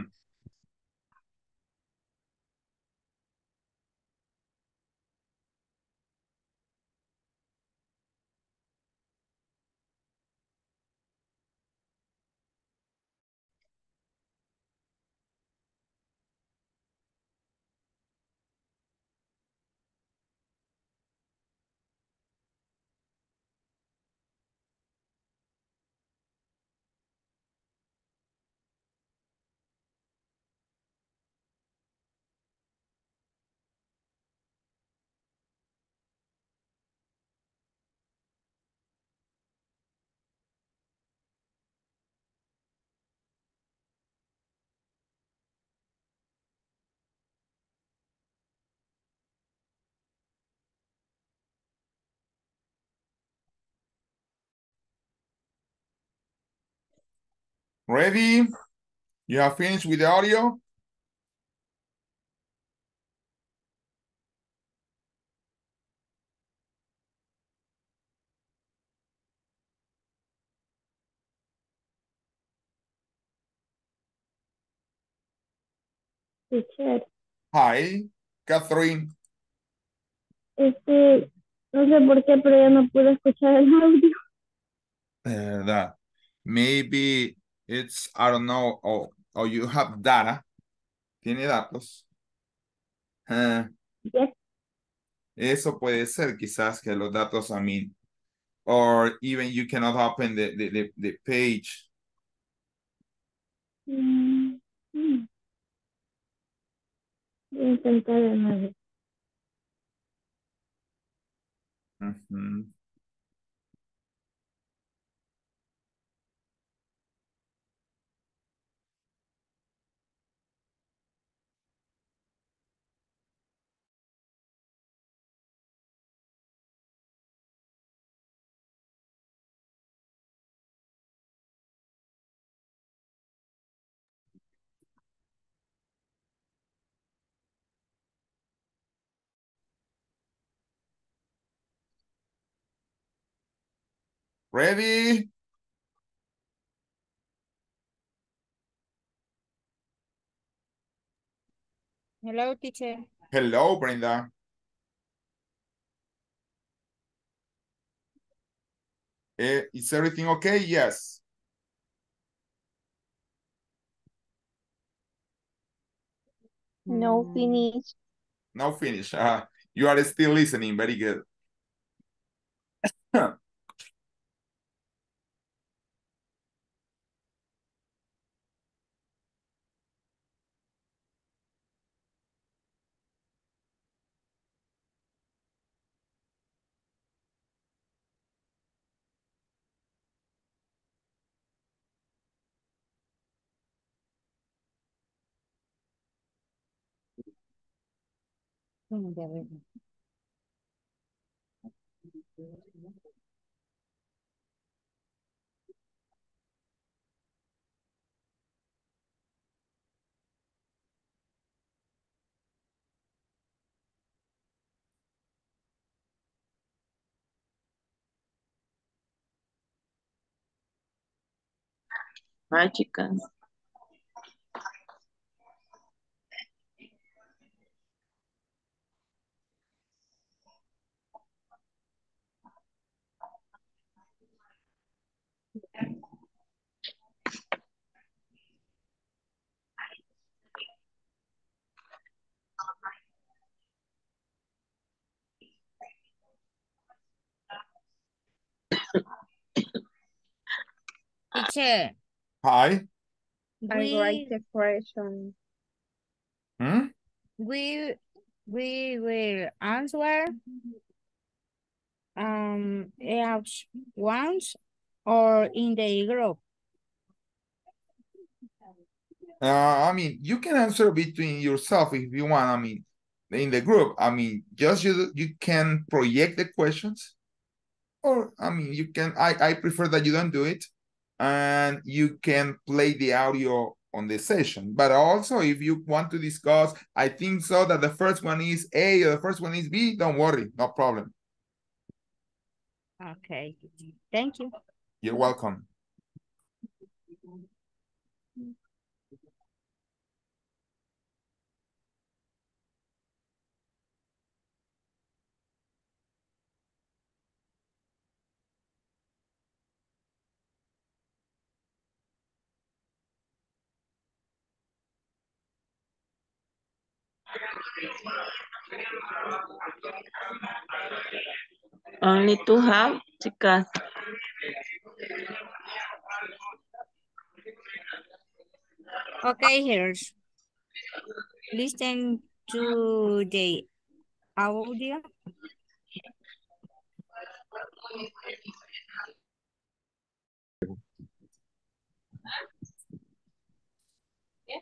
Ready? You have finished with the audio? Teacher. Hi, Catherine. Este, no sé por qué, pero yo no pude escuchar el audio. Uh, that maybe it's, I don't know, or, or you have data, tiene datos. Uh, yes. Eso puede ser quizás que los datos, I mean, or even you cannot open the, the, the, the page. Mm, no, Intentar de nuevo. Ready? Hello, teacher. Hello, Brenda. Eh, is everything okay? Yes. No finish. No finish. Uh, you are still listening. Very good. Hi, chicas. Teacher, Hi. I write the question. Hmm? we, we will answer um each once or in the group. Uh, I mean, you can answer between yourself if you want. I mean, in the group. I mean, just you you can project the questions, or I mean, you can. I I prefer that you don't do it, and you can play the audio on the session. But also, if you want to discuss, I think so that the first one is A or the first one is B. Don't worry, no problem. Okay, thank you. You're welcome. Only to have, chicas. Okay, here's listen to the audio.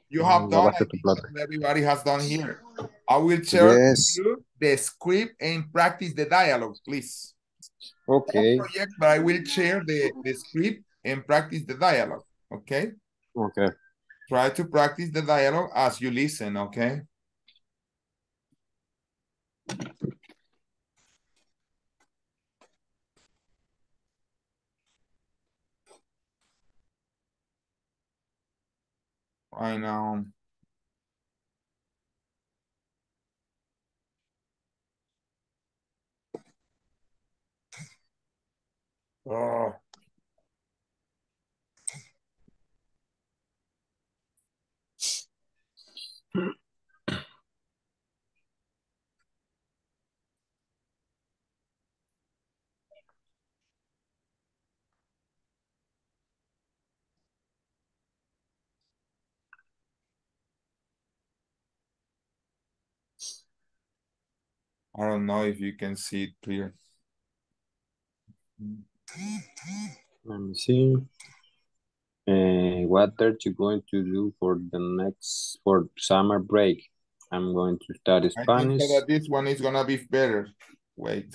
You have Mm, done, babaste I tu think plata. what everybody has done here. I will share Yes. you the script and practice the dialogue, please. Okay. No project, but I will share the, the script and practice the dialogue, okay? Okay. Try to practice the dialogue as you listen, okay? I know. Oh. I don't know if you can see it clear. Let me see. Uh, what are you going to do for the next for summer break? I'm going to study Spanish. I think that this one is gonna be better. Wait.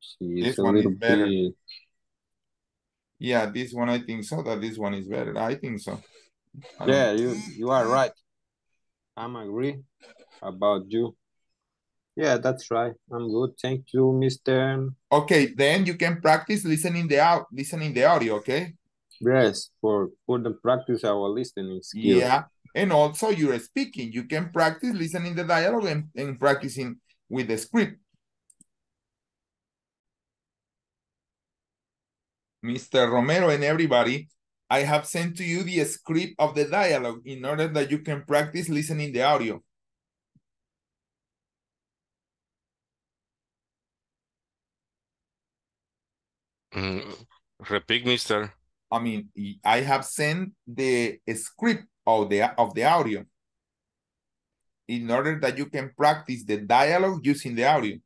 See, this one is better. Bit... Yeah, this one I think so. That this one is better. I think so. I yeah, you you are right. I'm agree about you. Yeah, that's right. I'm good. Thank you, Mr. Okay, then you can practice listening the out listening the audio, okay? Yes, for for the practice our listening skills. Yeah, and also you're speaking. You can practice listening the dialogue and, and practicing with the script. Mr. Romero and everybody, I have sent to you the script of the dialogue in order that you can practice listening the audio. Mm, repeat, mister. I mean, I have sent the script of the of the audio in order that you can practice the dialogue using the audio.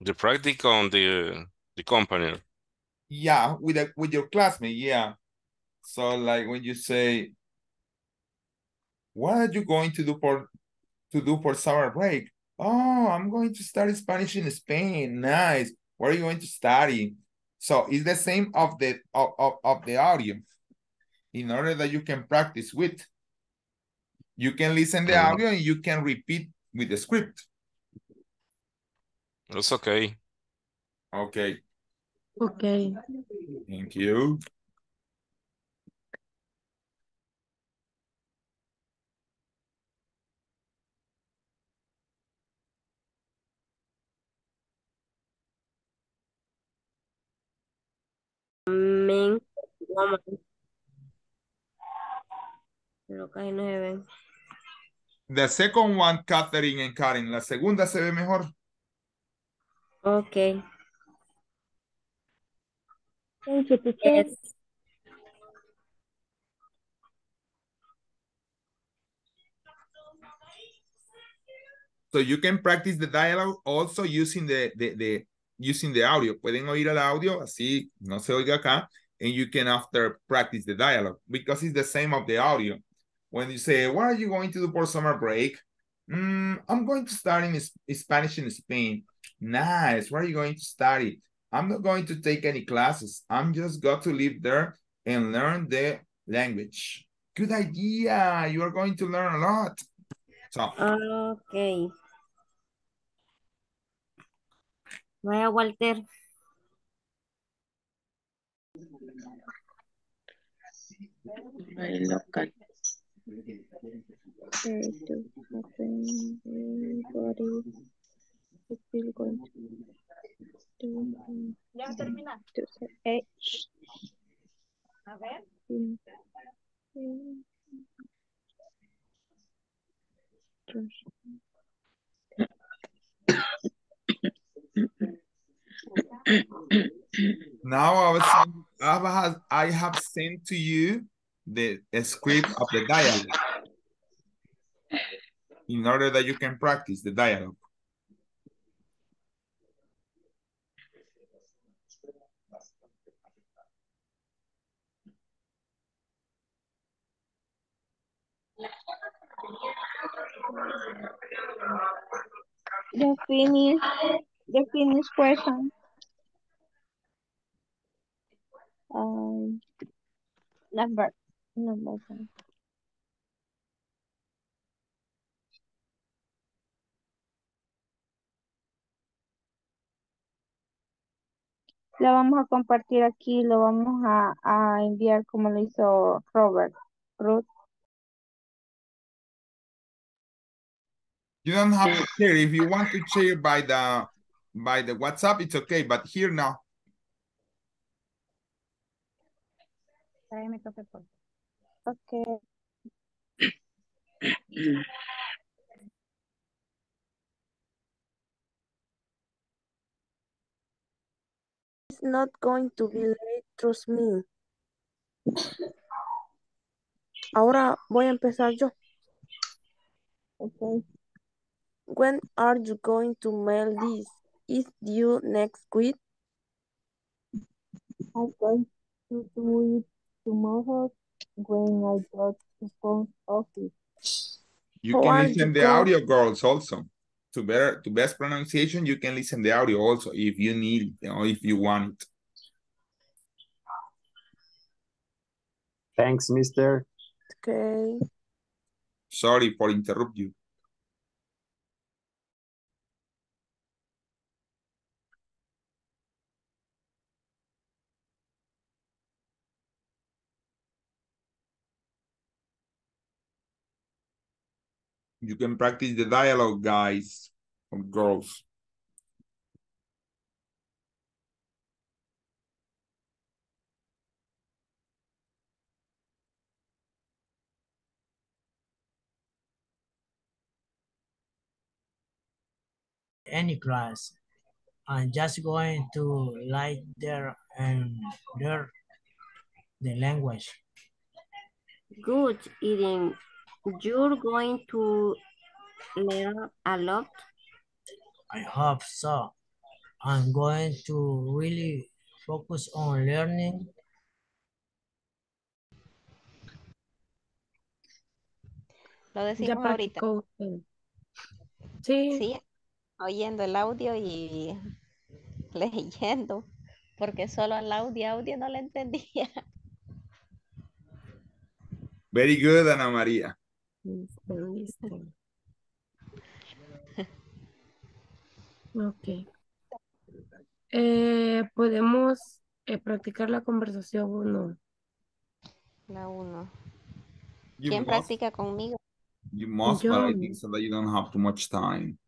The practice on the the company. Yeah, with a, with your classmate, yeah. So like when you say, what are you going to do for to do for summer break? Oh, I'm going to study Spanish in Spain. Nice. Where are you going to study? So it's the same of the of, of, of the audio in order that you can practice with. You can listen the uh-huh. audio and you can repeat with the script. That's okay. Okay. Okay. Thank you. Men, woman. Pero acá no se ven. The second one, Catherine and Karen. La segunda se ve mejor. Okay. Thank you. Yes. So you can practice the dialogue also using the, the, the using the audio. Pueden oír el audio así no se oiga acá and you can after practice the dialogue because it's the same of the audio. When you say, what are you going to do for summer break? Mm, I'm going to study in Spanish in Spain. Nice. Where are you going to study? I'm not going to take any classes. I'm just got to live there and learn the language. Good idea. You are going to learn a lot. So. Okay. Vaya, Walter. Very local. Ya termina. A ver. Now I was I have sent to you the script of the dialogue in order that you can practice the dialogue. The finish, the finish question. Um, number, number one. Lo vamos a compartir aquí, lo vamos a, a enviar como lo hizo Robert. Ruth. You don't have to share. If you want to share by the by the WhatsApp, it's okay. But here now. Okay. It's not going to be late, trust me. Ahora voy a empezar yo. Okay. when are you going to mail this? Is due next week? I'm going to do it tomorrow when I go to post office. You How can are listen the going- audio girls also. To better to best pronunciation, you can listen the audio also if you need it or if you want. Thanks, mister. Okay. Sorry for interrupt you. You can practice the dialogue, guys, or girls. any class. I'm just going to like there and learn the language. Good, Eden. You're going to learn a lot. I hope so. I'm going to really focus on learning. Lo Ya decimos ahorita. Sí. Sí, oyendo el audio y leyendo, porque solo el audio, audio no lo entendía. Very good, Ana María. Listo, listo. Ok. Eh, ¿Podemos eh, practicar la conversación o no? La uno. You ¿Quién must, practica conmigo? you must, but I Yo. think so that you don't have too much time.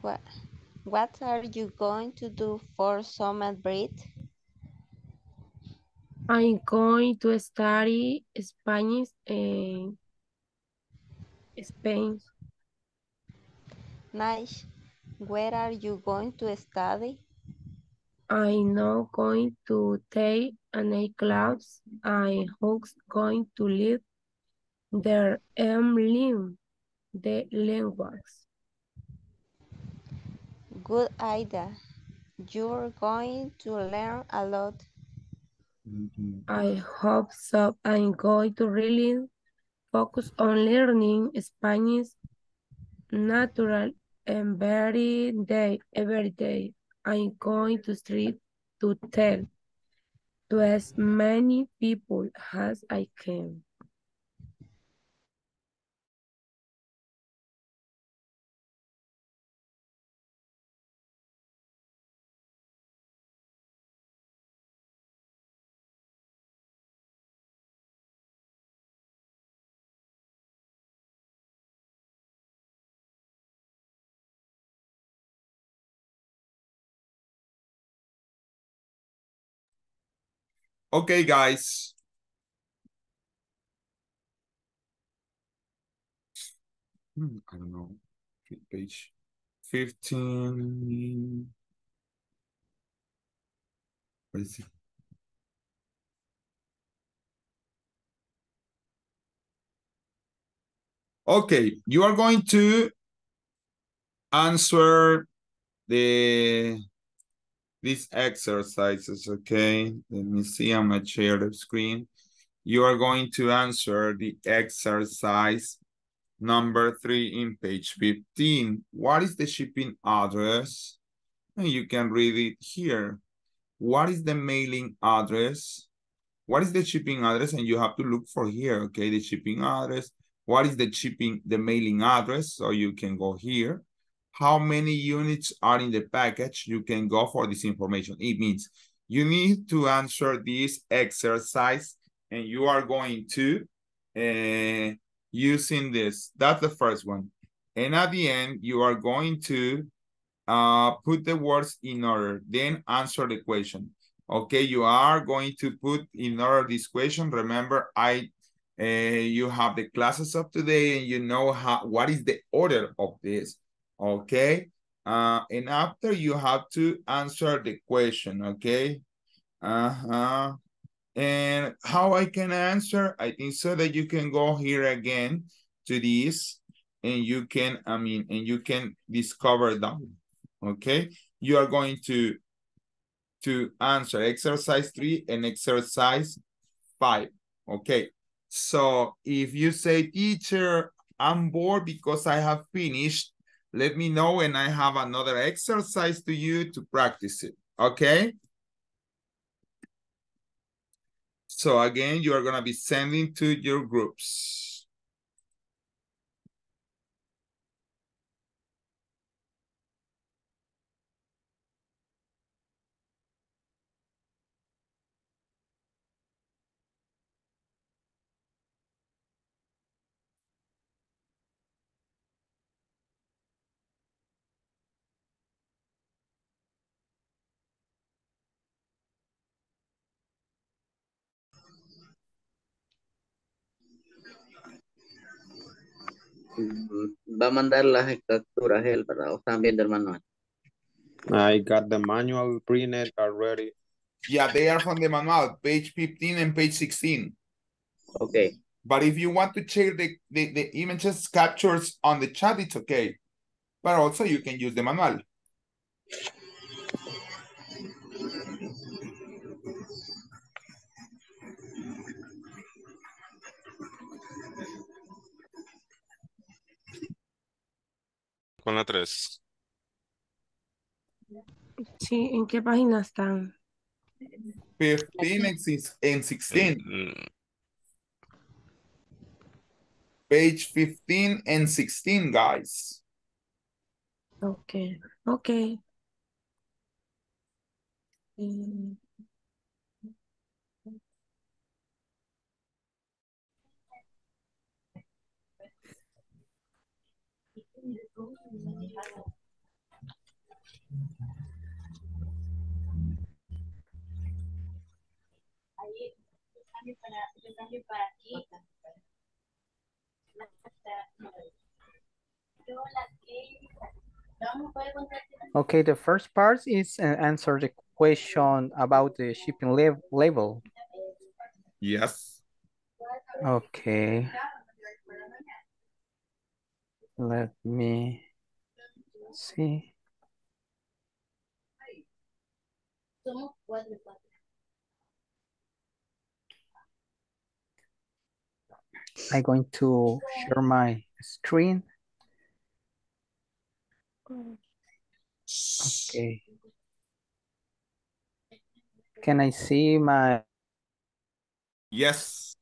What, what are you going to do for summer break? I'm going to study Spanish in Spain. Nice. Where are you going to study? I'm not going to take any class. I'm just going to live there and learn the language. Good idea. You're going to learn a lot. Mm-hmm. I hope so. I'm going to really focus on learning Spanish natural and very day, every day. I'm going to strive to tell to as many people as I can. Okay, guys. Hmm, I don't know. Page 15. What is it? Okay, you are going to answer the these exercises, okay? Let me see, I'm gonna share the screen. You are going to answer the exercise number three in page 15. What is the shipping address? And you can read it here. What is the mailing address? What is the shipping address? And you have to look for here, okay? The shipping address. What is the shipping, the mailing address? So you can go here. How many units are in the package? You can go for this information. It means you need to answer this exercise and you are going to uh, using this. That's the first one. And at the end, you are going to uh, put the words in order, then answer the question. Okay, you are going to put in order this question. Remember, I uh, you have the classes of today and you know how what is the order of this. Okay, uh, and after you have to answer the question. Okay, uh-huh. And how I can answer, I think so that you can go here again to this and you can, I mean, and you can discover them, okay? You are going to, to answer exercise three and exercise five, okay? So if you say, teacher, I'm bored because I have finished, let me know and I have another exercise to you to practice it, okay? So again, you are going to be sending to your groups. Va a mandar las capturas él, ¿verdad? O están viendo el manual. I got the manual printed already. Yeah, they are from the manual, page 15 and page 16. Okay. But if you want to check the, the, the images captures on the chat, it's okay. But also you can use the manual. Con la 3. Sí, ¿en qué página están? 15 and 16. Mm, Page 15 and 16, guys. Okay, okay. Mm. Okay, the first part is uh, answer the question about the shipping le label. Yes. Okay. Let me see. I'm going to share my screen. Okay. Can I see my... Yes.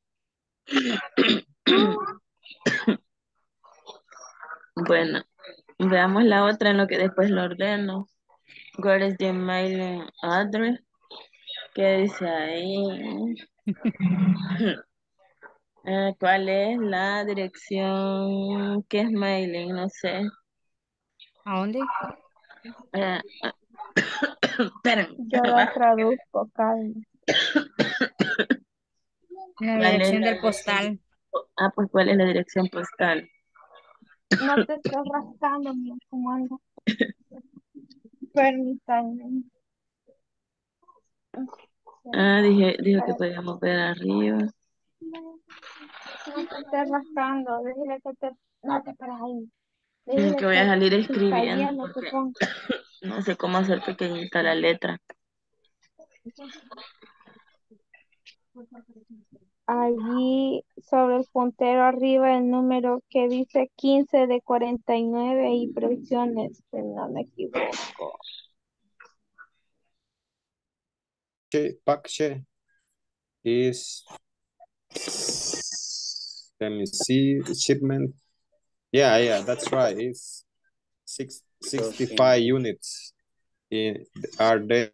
Bueno, veamos la otra en lo que después lo ordeno. What is the mailing address? ¿Qué dice ahí? Eh, ¿Cuál es la dirección? ¿Qué es mailing? No sé. ¿A dónde? Eh, esperen. Yo la traduzco, calma. La ¿Cuál es dirección la del dirección? postal. Ah, pues ¿cuál es la dirección postal? No te estés rascando, mi como algo. Permítanme. Ah, dije, dijo que podíamos ver arriba. No te estés rascando, dile que te... No te pares ahí. Dile Que voy a salir escribiendo porque no sé cómo hacer pequeñita la letra. Allí sobre el puntero arriba el número que dice 15 de 49 y presiones, si no me equivoco. Okay, Pakshe is let me see shipment. Yeah, yeah, that's right. It's six, 65 units in are there.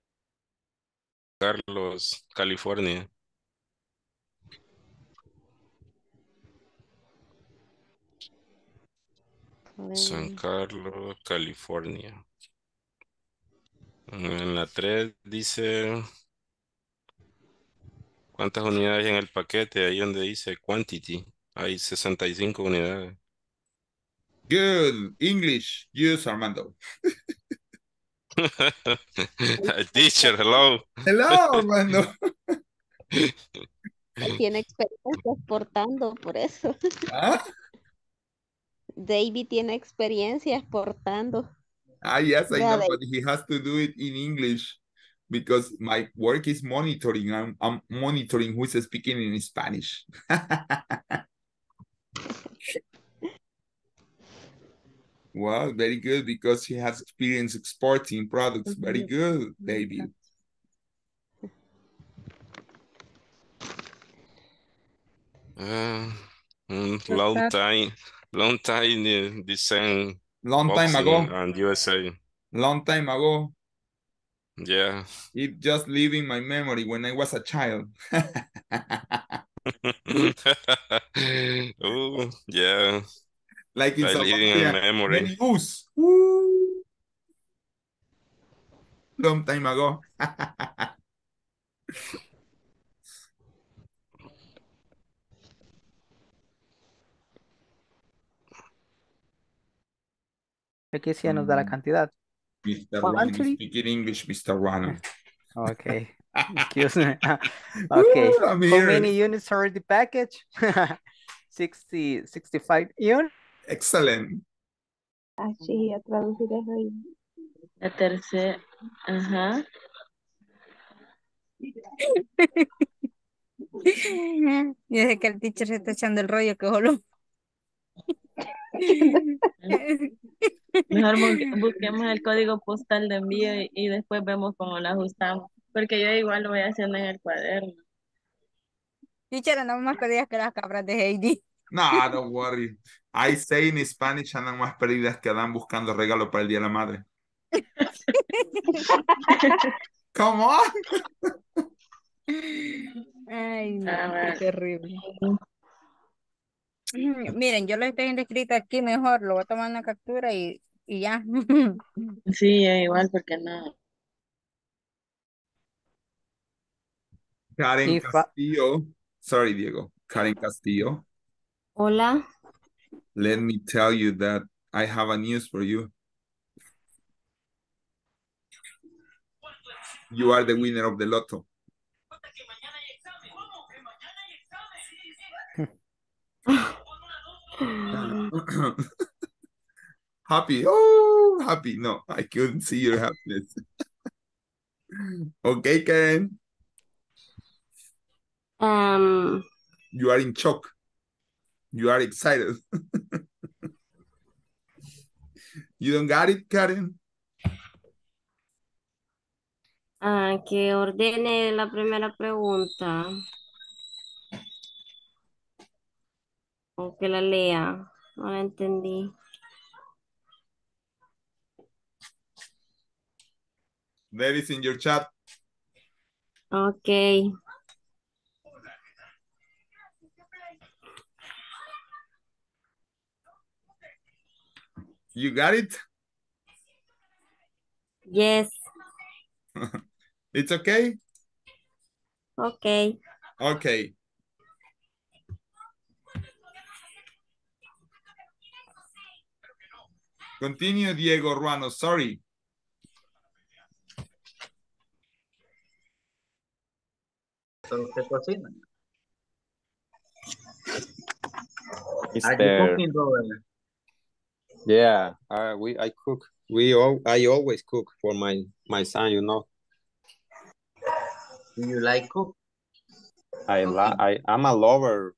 Carlos, California. San Carlos, California. En la 3 dice cuántas unidades en el paquete, ahí donde dice quantity, hay 65 unidades. Good. English. Use Armando. Teacher, hello. Hello, Armando. Tiene experiencia exportando, por eso. ¿Ah? David tiene experiencia exportando. Ah, yes, I Yeah, know, but he has to do it in English because my work is monitoring. I'm, I'm monitoring who is speaking in Spanish. well, very good because he has experience exporting products. Very good, David. Uh, mm, long time, long time uh, the same Long time ago. and USA. Long time ago. Yeah. It just live in my memory when I was a child. oh, yeah. like in I South live in Korea, memory. many goose. Woo. Long time ago. Aquí sí nos da la cantidad. Mr. One, Rano, three. English, Mr. Ruano. Okay. Excuse me. okay. Woo, I'm How here. many units are in the package? 60, 65 units. Excellent. Así, a traducir eso ahí. La tercera, ajá. Y desde que el teacher se está echando el rollo que solo. Mejor bu- busquemos el código postal de envío y, y después vemos cómo lo ajustamos. Porque yo igual lo voy haciendo en el cuaderno. Teacher, andamos más perdidas que las cabras de Heidi. No, don't worry. I say in Spanish andan más perdidas que andan buscando regalo para el Día de la Madre. Come on. Ay, no, Ah, qué terrible. Miren, yo lo estoy escrito aquí mejor, lo voy a tomar una captura y, y ya. Sí, igual, porque no. Karen Castillo. Sorry, Diego. Karen Castillo. Hola. Let me tell you that I have a news for you. You are the winner of the lotto. happy. Oh, happy. No, I couldn't see your happiness. okay, Karen. Um, You are in shock. You are excited. you don't got it, Karen? ah, que ordene la primera pregunta. O que la lea. No la entendí. There is in your chat. Ok. You got it? Yes. It's okay? Ok. Okay. Continue, Diego Ruano. Sorry. So usted cocina. Are you Mr. cooking, Robert? Yeah, uh, we I cook. We all I always cook for my my son. You know, Do you like cook? I la I I'm a lover.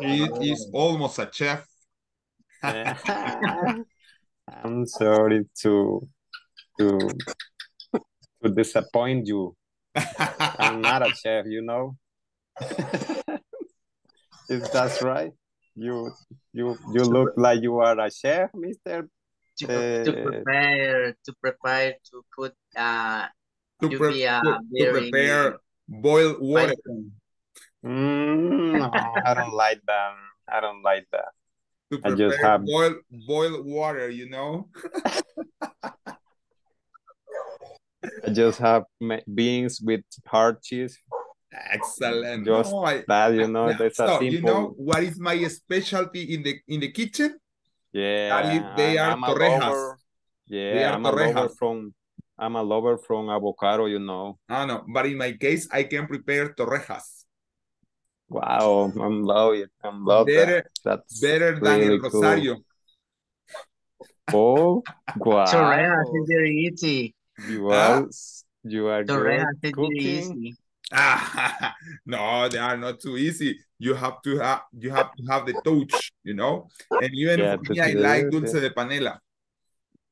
He is almost a chef. I'm sorry to to to disappoint you. I'm not a chef, you know. Is that right? You you you look like you are a chef, Mister. To, to Uh, prepare, to prepare to put, uh, to, to pre- be a to- to prepare boiled water. Mm, no, I don't like that. I don't like that. To I just prepare have boiled boiled water, you know? I just have beans with hard cheese. Excellent. Just No, I- that, you know, Yeah, that's a so you know what is my specialty in the in the kitchen? Yeah, That is, they I'm, are I'm a torrejas. lover. They Yeah, are I'm a lover torrejas. from I'm a lover from avocado, you know. Ah, no, but in my case, I can prepare torrejas. Wow, I'm love it. I'm love better, that. That's better than really el rosario. Cool. Oh, wow. Torrejas is very easy. You are, you are Torrejas good cooking. Ah, no, they are not too easy. You have to have you have to have the touch, you know. And even Yeah, for me, I do like dulce de panela.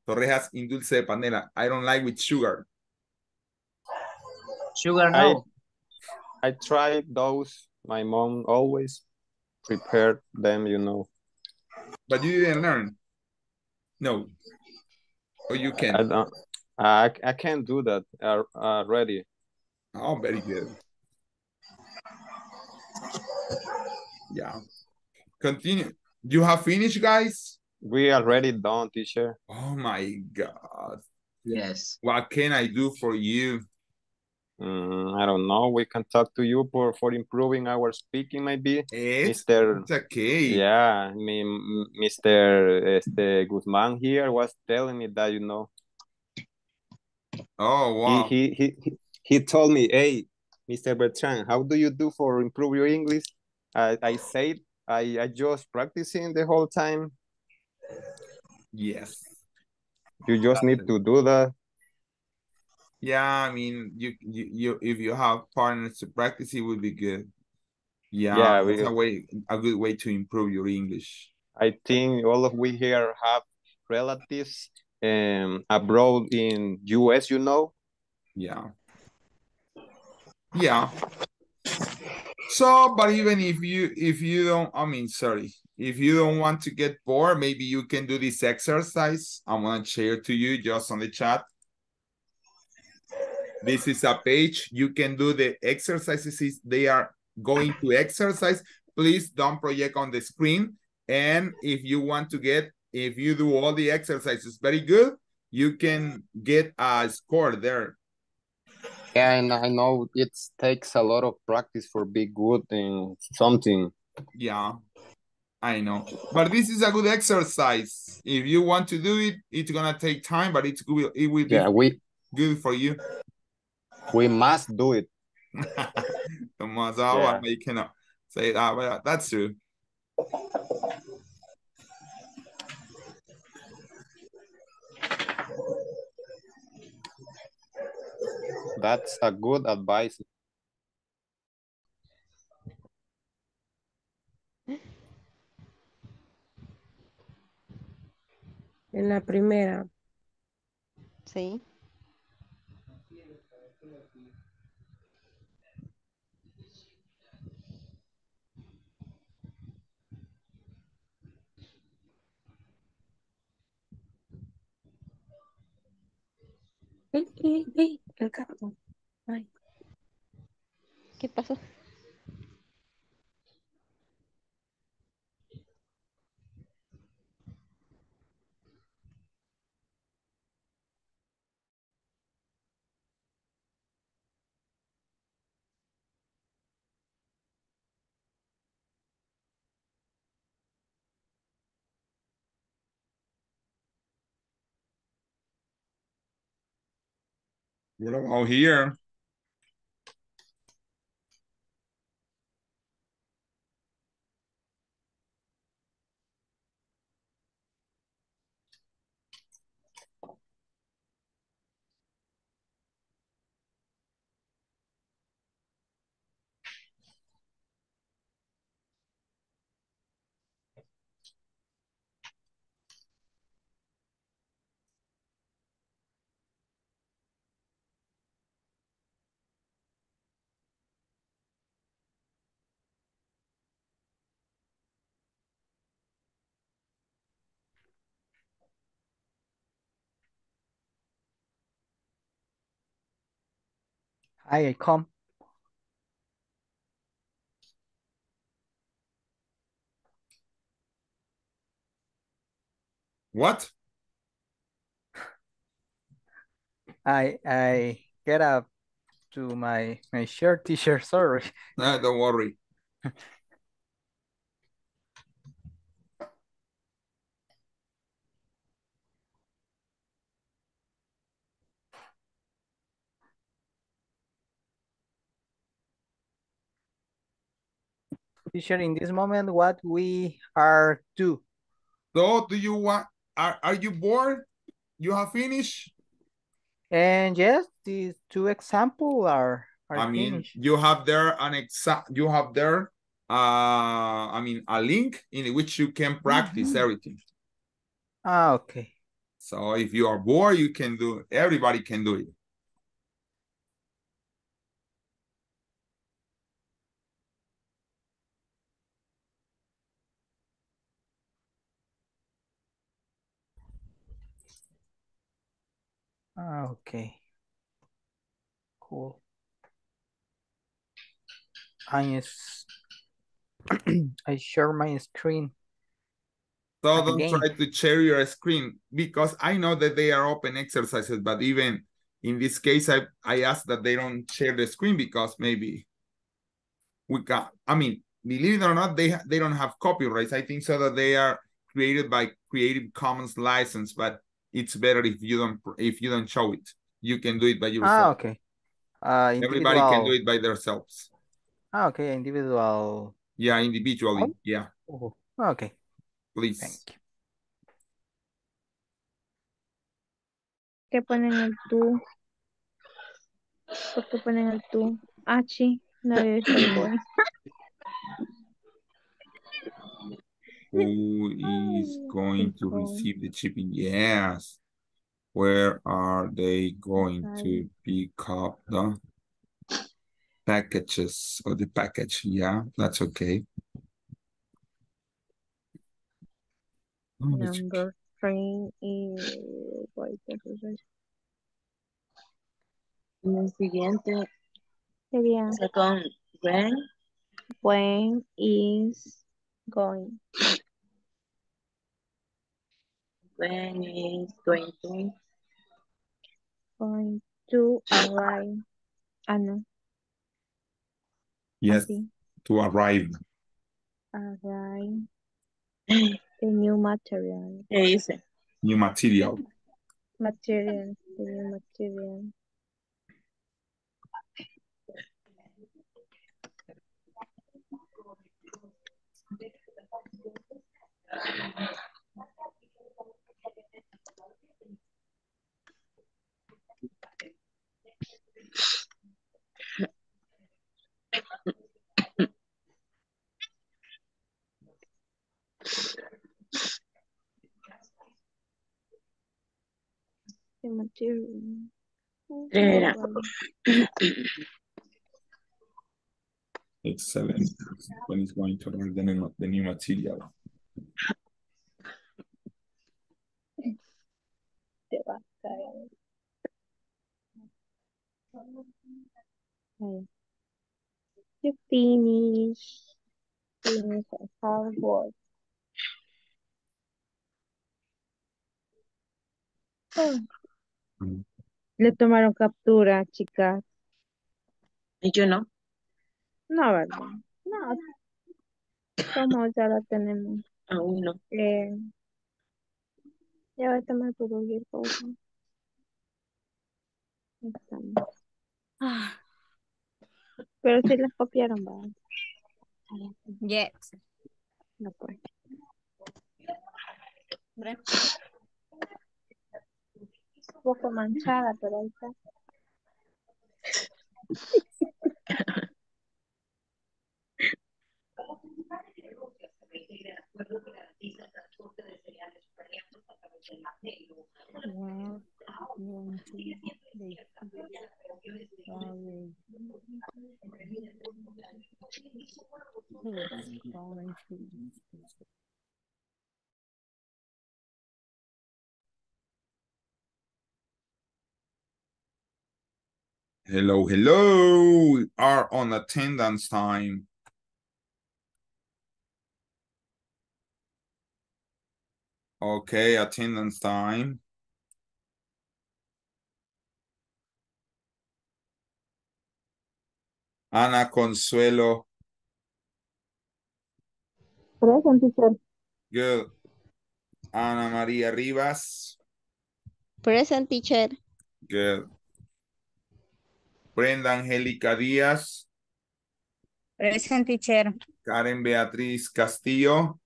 Torrejas in dulce de panela. I don't like with sugar. Sugar, no. I tried those. My mom always prepared them, you know. But you didn't learn. No. Or you I can. don't. I I can't do that uh, already. Oh, very good. Yeah. Continue. You have finished, guys? We already done, teacher. Oh my God. Yes. What can I do for you? Mm, I don't know. We can talk to you for, for improving our speaking, maybe. It's, Mr. it's okay. Yeah, me, m- Mr. Este Guzman here was telling me that, you know, Oh, wow. he, he, he, he, told me, hey, Mr. Beltran, how do you do for improve your English? I, I said, I, I just practicing the whole time. Yes. You just need to do that. Yeah, I mean, you, you, you, if you have partners to practice, it would be good. Yeah, Yeah, it's we- a way, a good way to improve your English. I think all of we here have relatives um, abroad in US, you know. Yeah. Yeah. So, but even if you if you don't, I mean, sorry, if you don't want to get bored, maybe you can do this exercise. I'm gonna share to you just on the chat. This is a page. You can do the exercises. They are going to exercise. Please don't project on the screen. And if you want to get, if you do all the exercises very good, you can get a score there. Yeah, and I know it takes a lot of practice for be good in something. Yeah, I know. But this is a good exercise. If you want to do it, it's gonna take time, but it's good. It will be Yeah, we good for you. we must do it. Oh, Yeah. you cannot say that, but that's true. That's a good advice. En la primera. Sí. Ey, ey, ey, el gato. Ay. ¿Qué pasó? What about here? Hi, I come. What? I I get up to my my shirt t-shirt. Sorry. Ah, don't worry. Teacher, in this moment, what we are do? So, do you want, are, are you bored? You have finished? And yes, these two examples are, are I mean, finished. you have there an exa you have there, uh, I mean, a link in which you can practice Mhm. everything. Ah, okay. So if you are bored, you can do, everybody can do it. Ah, okay. Cool. I is I share my screen. So don't Again. try to share your screen because I know that they are open exercises, but even in this case, I, I ask that they don't share the screen because maybe we got, I mean, believe it or not, they, they don't have copyrights. I think so that they are created by Creative Commons license, but it's better if you don't, if you don't show it. You can do it by yourself. Ah, okay. Uh, Everybody can do it by themselves. Ah, okay, individual. Yeah, individually. Yeah, Oh, okay. please. ¿Qué ponen el tú? ¿Por qué ponen el tú? Ah, sí, no había visto el boy. Who is going to receive the shipping? Yes. Where are they going to pick up the packages or the package? Yeah, that's okay. Number three is... wait, ¿qué es eso? El siguiente Sería está con when, when is going. when is going to, Going to arrive. Ah, no. Yes, Así. to arrive. Arrive. The new material. ¿qué dice? New material. Material. The new material. The material. Era. Excellent. When is going to new, the new material? Te va a caer. You finish. Finish a hard work. Oh. Mm. Le tomaron captura, chicas. Y yo no. No, ¿verdad? No. ¿Cómo ya la tenemos? Aún no. Eh, ya va a tomar por cualquier cosa. Ahí estamos. Ah, Pero sí las copiaron, ¿verdad? yes. No pues. Un poco manchada, pero ahí está. Hello, hello. We are on attendance time. Okay, attendance time. Ana Consuelo, Present, teacher. good. Ana María Rivas, Present teacher. good. Brenda Angélica Díaz, Present teacher. Karen Beatriz Castillo.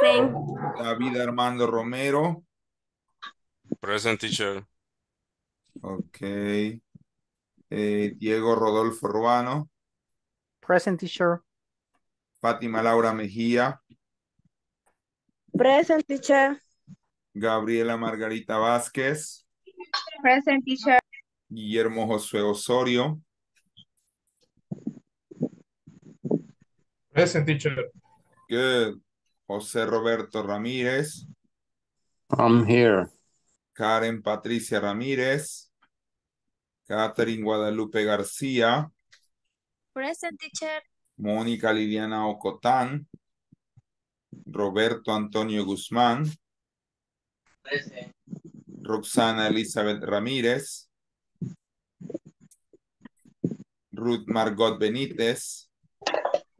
Present. David Armando Romero. Present teacher. Ok. Eh, Diego Rodolfo Ruano. Present teacher. Fátima Laura Mejía. Present teacher. Gabriela Margarita Vázquez. Present teacher. Guillermo Josué Osorio. Present teacher. Good. José Roberto Ramírez. I'm here. Karen Patricia Ramírez. Catherine Guadalupe García. Present teacher. Mónica Liliana Ocotán. Roberto Antonio Guzmán. Present. Roxana Elizabeth Ramírez. Ruth Margot Benítez.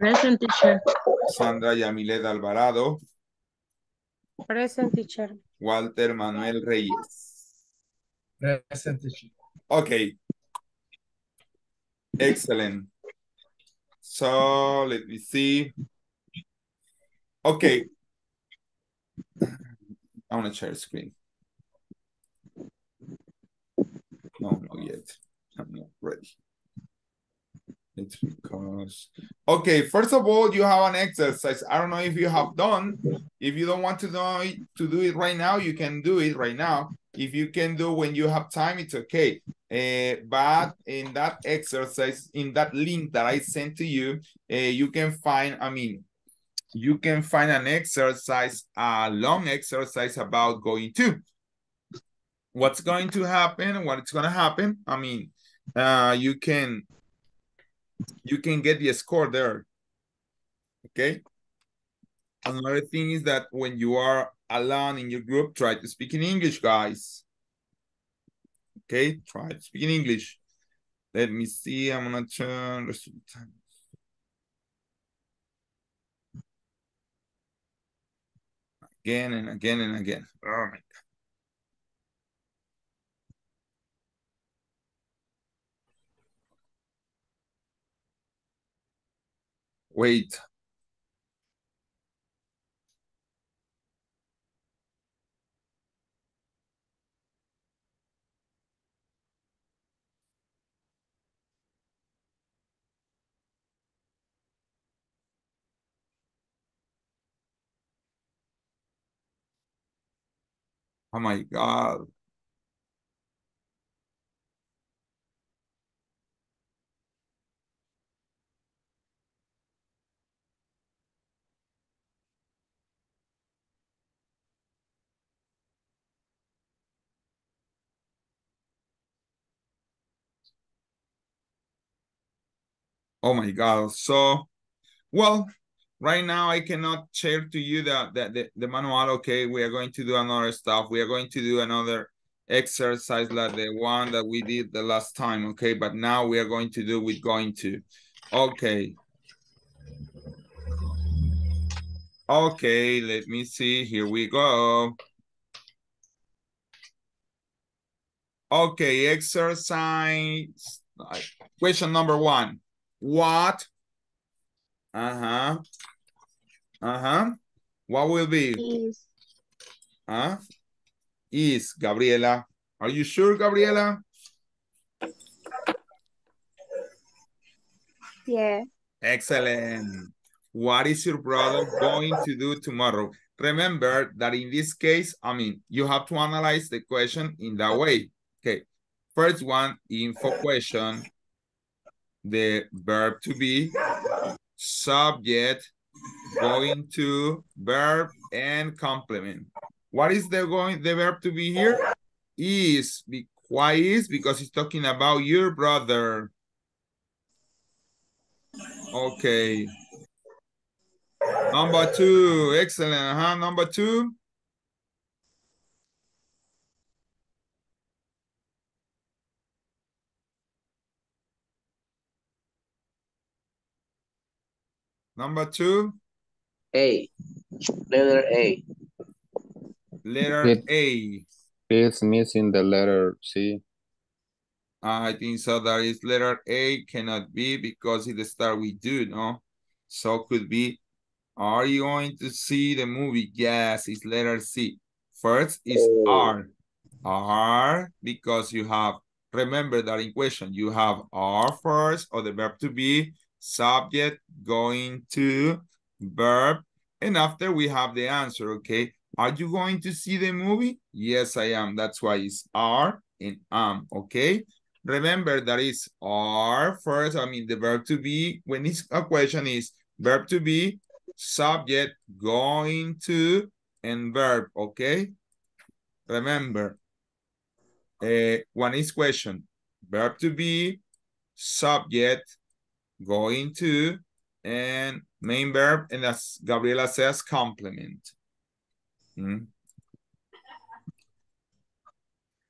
Present teacher. Sandra Yamilet Alvarado. Present teacher. Walter Manuel Reyes. Present teacher. Okay. Excellent. So let me see. Okay. I want to share screen. No, not yet. I'm not ready. It's because okay, first of all, you have an exercise. I don't know if you have done. If you don't want to do it, to do it right now, you can do it right now. If you can do when you have time, it's okay. Uh, but in that exercise, in that link that I sent to you, uh, you can find, I mean, you can find an exercise, a long exercise about going to. What's going to happen, what's going to happen, I mean, uh, you can you can get the score there. Okay. Another thing is that when you are alone in your group, try to speak in English, guys. Okay, try to speak in English. Let me see. I'm gonna turn the time. Again and again and again. Oh my god. Wait. Oh my God. Oh my God. So, well, right now I cannot share to you the, the, the, the manual. Okay, we are going to do another stuff. We are going to do another exercise like the one that we did the last time. Okay, but now we are going to do with going to. Okay. Okay, let me see. Here we go. Okay, exercise. Question number one. What? Uh-huh. Uh-huh. What will be? Is. Huh? Is, Gabriela. Are you sure, Gabriela? Yeah. Excellent. What is your brother going to do tomorrow? Remember that in this case, I mean, you have to analyze the question in that way. Okay. First one, info question. The verb to be, subject, going to, verb, and complement. What is the going the verb to be here? Is. Why is? Because he's talking about your brother. Okay. Number two. Excellent. Huh? Number two. Number two. A. Letter A. Letter It- A. It's missing the letter C. Ah, I think so. That is letter A cannot be because it start with do, no? So could be, are you going to see the movie? Yes, it's letter C. First is oh. R, R because you have, remember that in question, you have R first or the verb to be, subject, going to, verb, and after we have the answer, okay? Are you going to see the movie? Yes, I am. That's why it's are and am, okay? Remember that is are first, I mean the verb to be, when it's a question is verb to be, subject, going to, and verb, okay? Remember, uh, one is question, verb to be, subject, going to, and main verb, and as Gabriela says, complement. Hmm?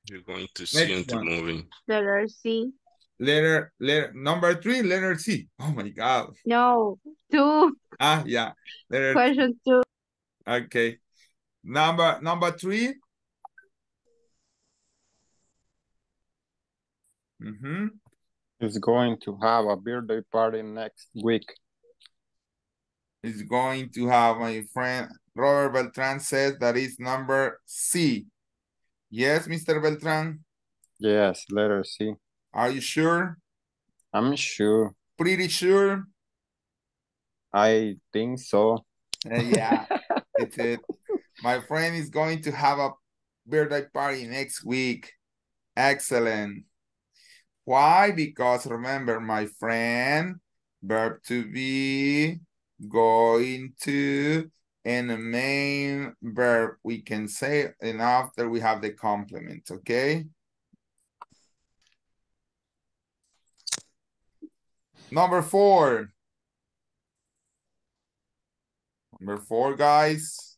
You're going to see Next into one. movie. Letter C. Letter, letter, number three, letter C. Oh my God. No, two. Ah, yeah. Letter, Question two. okay. Number, number three. Mm-hmm. Is going to have a birthday party next week. Is going to have my friend Robert Beltran says that is number C. Yes, Mr. Beltran? Yes, letter C. Are you sure? I'm sure. Pretty sure? I think so. Uh, yeah, it's it. My friend is going to have a birthday party next week. Excellent. Why? Because remember, my friend, verb to be, going to, and the main verb we can say, and after we have the complement, okay? Number four. Number four, guys.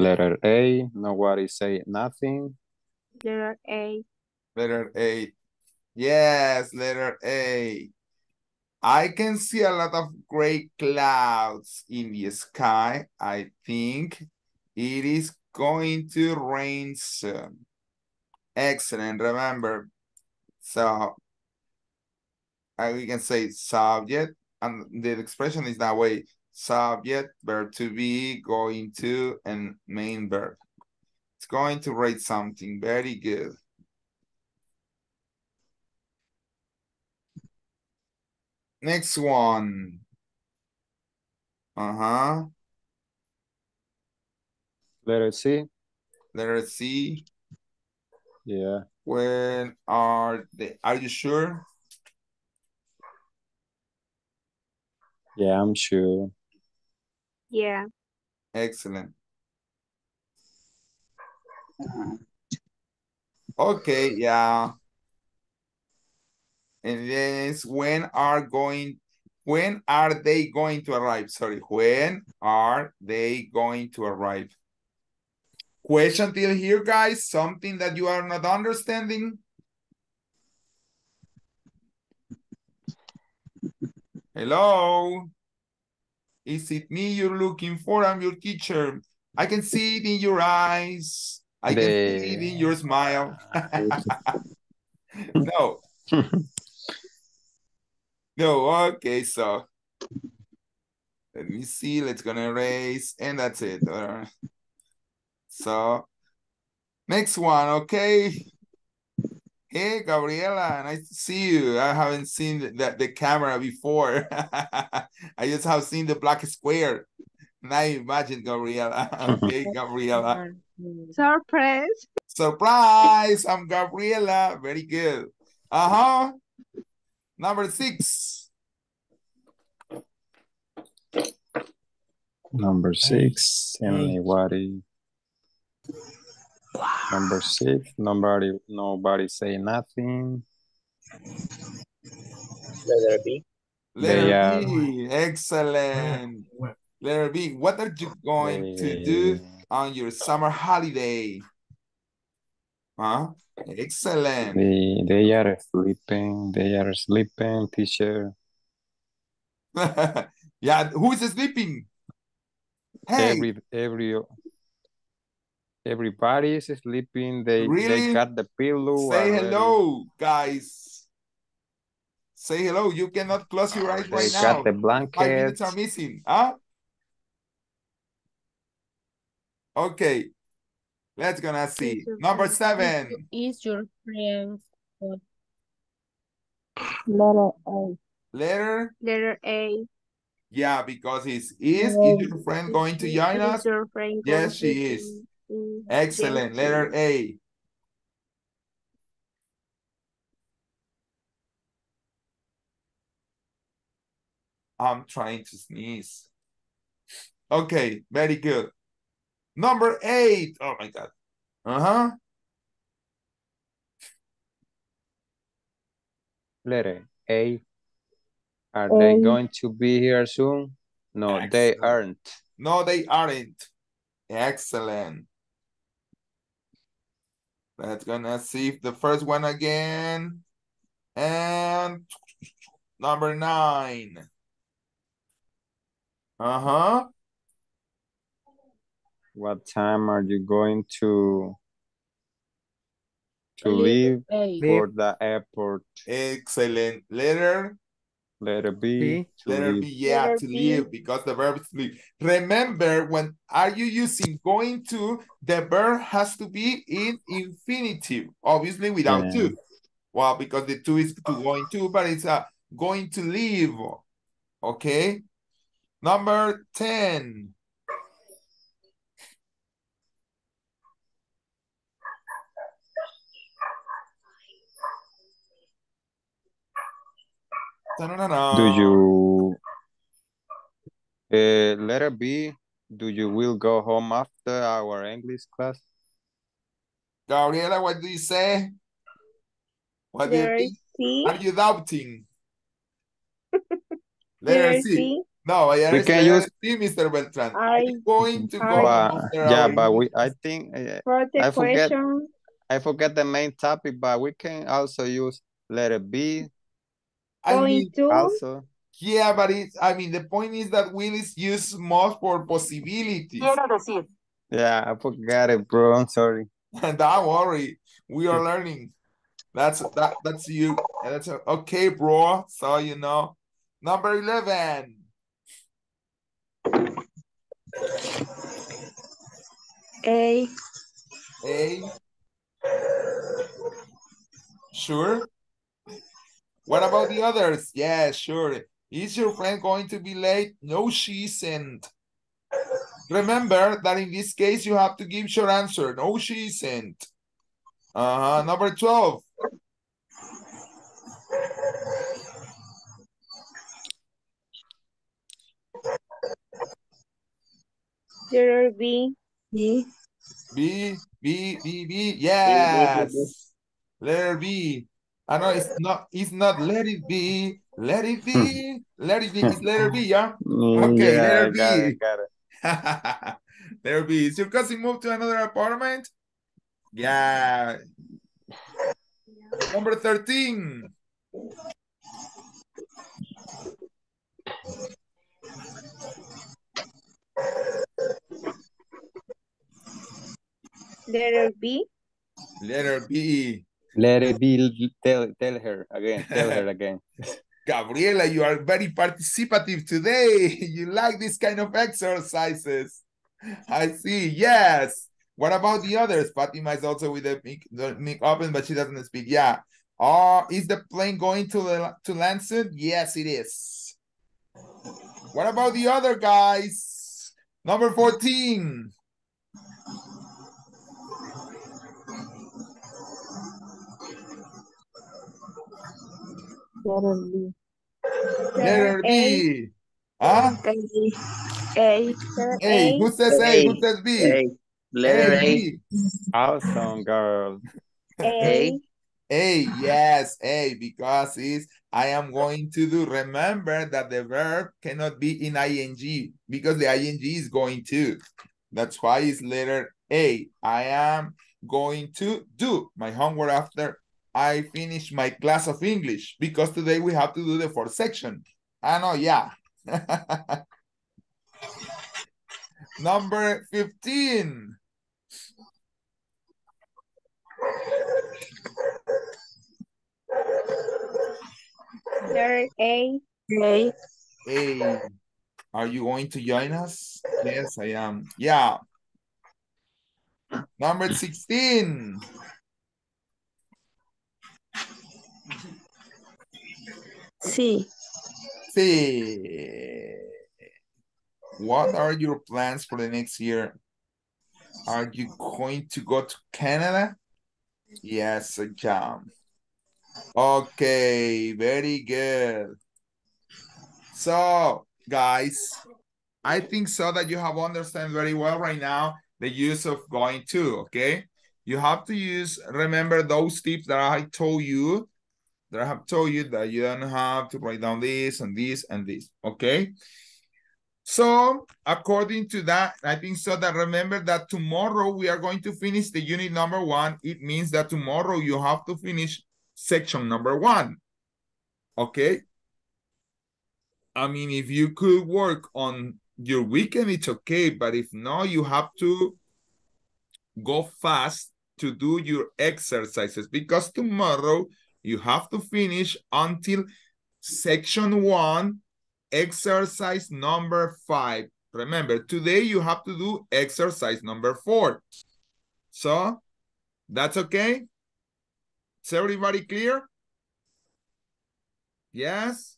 Letter A, nobody say nothing. Letter A. Letter A. Yes, letter A. I can see a lot of gray clouds in the sky. I think it is going to rain soon. Excellent. Remember, so uh, we can say subject, and the expression is that way. Subject, verb to be, going to, and main verb. It's going to write something very good. Next one. Uh-huh. Letter C. Letter C. Yeah. When are they? Are you sure? Yeah, I'm sure. Yeah. Excellent. Uh-huh. Okay, yeah. And then it's when are going, when are they going to arrive? Sorry, when are they going to arrive? Question till here, guys? Something that you are not understanding? Hello? Is it me you're looking for? I'm your teacher. I can see it in your eyes. I can see it in your smile. no. no, okay, so let me see. Let's gonna erase, and that's it. Uh, so next one, okay. Hey, Gabriela, nice to see you. I haven't seen the, the, the camera before. I just have seen the black square. Now imagine, Gabriela. Okay, Gabriela. Surprise. Surprise! I'm Gabriela. Very good. Uh-huh. Number six. Number six, anybody? Number six, nobody, nobody say nothing. Letter B. Letter They are- B. Excellent. Letter B. What are you going to do on your summer holiday? Huh? Excellent. They, they are sleeping, they are sleeping, teacher. yeah, who is sleeping? Hey. Every every everybody is sleeping. They Really? they got the pillow. Say already. hello, guys. Say hello. You cannot close your eyes They right got now. the Five minutes are missing. Huh? Okay. Let's gonna see. Number seven. Is your friend's what? Letter A. Letter. Letter A. Yeah, because it's is. Is your friend going to join us? Is your friend Yes, going she to is. Be- Excellent. Letter A. I'm trying to sneeze. Okay, very good. Number eight. Oh my God. Uh-huh. Letter A. Are they going to be here soon? No, they aren't. No, they aren't. Excellent. Let's gonna see the first one again. And number nine. Uh-huh. What time are you going to to Letter leave for the airport? Excellent. Letter Letter B. To Letter leave. B, yeah, Letter to B. leave because the verb is to leave. Remember, when are you using going to, the verb has to be in infinitive, obviously without Yeah. to. Well, because the to is to going to, but it's uh, going to leave. Okay. Number 10. Do you uh, letter B? Do you will go home after our English class? Gabriela, what do you say? What do you think? C. Are you doubting? Letter Letter C. C. No, I We can letter use- C, Mr. Beltran. I, you going to go But yeah, our but we I think uh, I forget question, I forget the main topic, but we can also use letter B I going mean, to, also. yeah, but it's, I mean, the point is that will is used more for possibilities. Yeah, I forgot it, bro. I'm sorry. Don't worry, we are learning. That's that. That's you. That's okay, bro. So you know, number eleven. A. A. Sure. What about the others? Yeah, sure. Is your friend going to be late? No, she isn't. Remember that in this case, you have to give your answer. No, she isn't. Uh-huh. Number 12. letter B, B. B, B, B, B. Yes. Letter B. I know it's not, it's not let it be. Let it be. Let it be. It's it be. yeah? Mm, Okay, yeah, letter I got it, got it. there be. Is your cousin moved to another apartment? Yeah. Number 13. letter B, Letter B. Let it be. Tell tell her again. Tell her again. Gabriela, you are very participative today. You like this kind of exercises. I see. Yes. What about the others? Fatima is also with the mic, the mic open, but she doesn't speak. Yeah. Uh, is the plane going to the to land soon? Yes, it is. What about the other guys? Number 14. Letter B, Letter B. Huh? A. A. A. A, Who says A? Who says B? A. Letter A. B. Awesome, girl. A, A, yes, A, because it's I am going to do. Remember that the verb cannot be in ing because the ing is going to. That's why it's letter A. I am going to do my homework after I finish my class of English because today we have to do the fourth section. I know, yeah, Number 15. Letter A. A. A. Are you going to join us? Yes, I am. Yeah. Number 16. C. C. What are your plans for the next year? Are you going to go to Canada? Yes, John. Okay, very good. So, guys, I think so that you have understand very well right now the use of going to, okay? You have to use, remember those tips that I told you, that I have told you that you don't have to write down this and this and this, okay? So, according to that, I think so that remember that tomorrow we are going to finish the unit number one. It means that tomorrow you have to finish section number one, okay? I mean, if you could work on your weekend, it's okay. But if not, you have to go fast to do your exercises because tomorrow you have to finish until section one, exercise number five. Remember, today you have to do exercise number four. So, that's okay? Is everybody clear? Yes?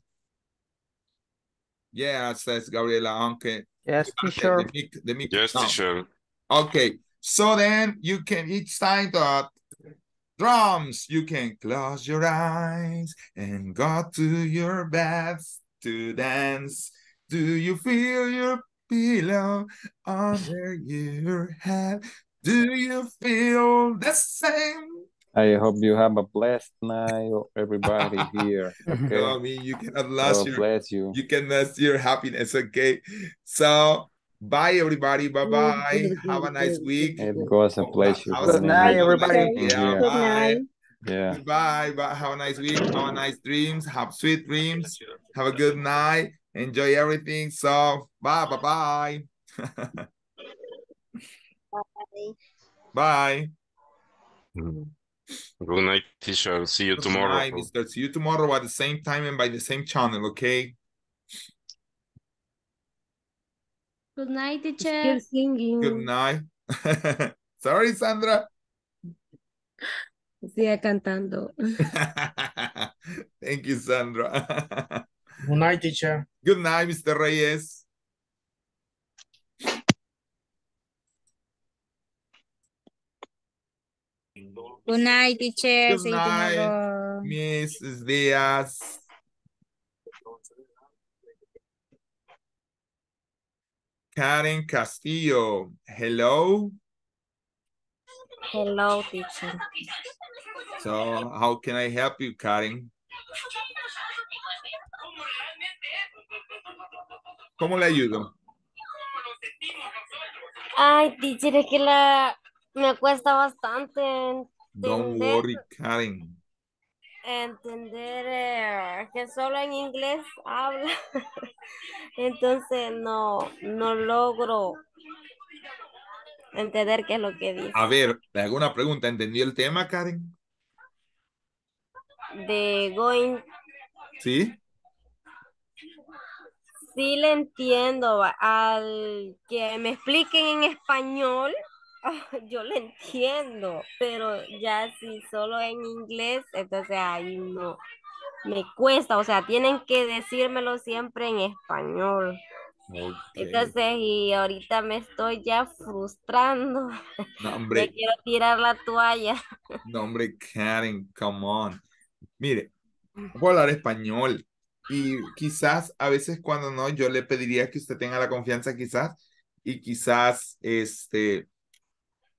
Yeah, says Gabriela, aunque. Yes, teacher. The mic, the mic, Yes, no. teacher. Okay, so then you can each time that drums, you can close your eyes and go to your beds to dance. Do you feel your pillow under your head? Do you feel the same? I hope you have a blessed night, everybody here. Okay. No, I mean you cannot last God your bless you. you can last your happiness, okay? So bye everybody, bye bye. Have a nice week. It was a pleasure. Have for a me night, everybody. be Yeah, here. bye. Yeah. Bye. Bye. Have a nice week. Have a nice dreams. Have sweet dreams. Have a good night. Enjoy everything. So bye. Bye. Bye. bye. Hmm. Good night, teacher. See you tomorrow. Bye, Mister. See you tomorrow at the same time and by the same channel. Okay. Good night, teacher. singing. Good night. Sorry, Sandra. Siga cantando. Thank you, Sandra. Good night, teacher. Good night, Mr. Reyes. Good night, teacher. Good night. Mrs. Diaz. Karen Castillo. Hello. Hello, teacher. So how can I help you, Karen? ¿Cómo le ayudo? Ay, teacher, es que la me cuesta bastante Don't worry, Karen. Entender eh, que solo en inglés habla. Entonces no, no logro entender qué es lo que dice. A ver, le hago una pregunta. ¿Entendió el tema, Karen? De going, ¿Sí? sí le entiendo, al que me expliquen en español, ah, yo le entiendo, pero ya si solo en inglés, entonces ahí no, me cuesta, o sea, tienen que decírmelo siempre en español. Ok. Entonces, y ahorita me estoy ya frustrando. No, hombre, quiero tirar la toalla. no, hombre, Karen, come on. Mire, puedo hablar español y quizás a veces cuando no, yo le pediría que usted tenga la confianza quizás y quizás este,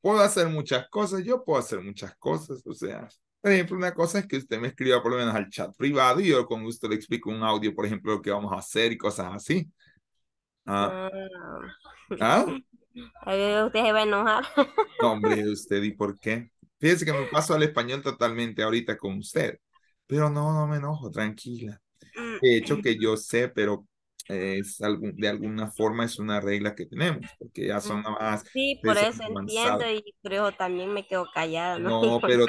puedo hacer muchas cosas, yo puedo hacer muchas cosas, o sea, por ejemplo, una cosa es que usted me escriba por lo menos al chat privado y yo con gusto le explico un audio, por ejemplo, lo que vamos a hacer y cosas así. Ah, ¿ah? Ahí usted se va a enojar. No, hombre, usted, ¿y por qué? Fíjese que me paso al español totalmente ahorita con usted, pero no, no me enojo, tranquila. De hecho, que yo sé, pero es de alguna forma es una regla que tenemos, porque ya son más. Sí, por eso entiendo y por eso también me quedo callada. No, no pero,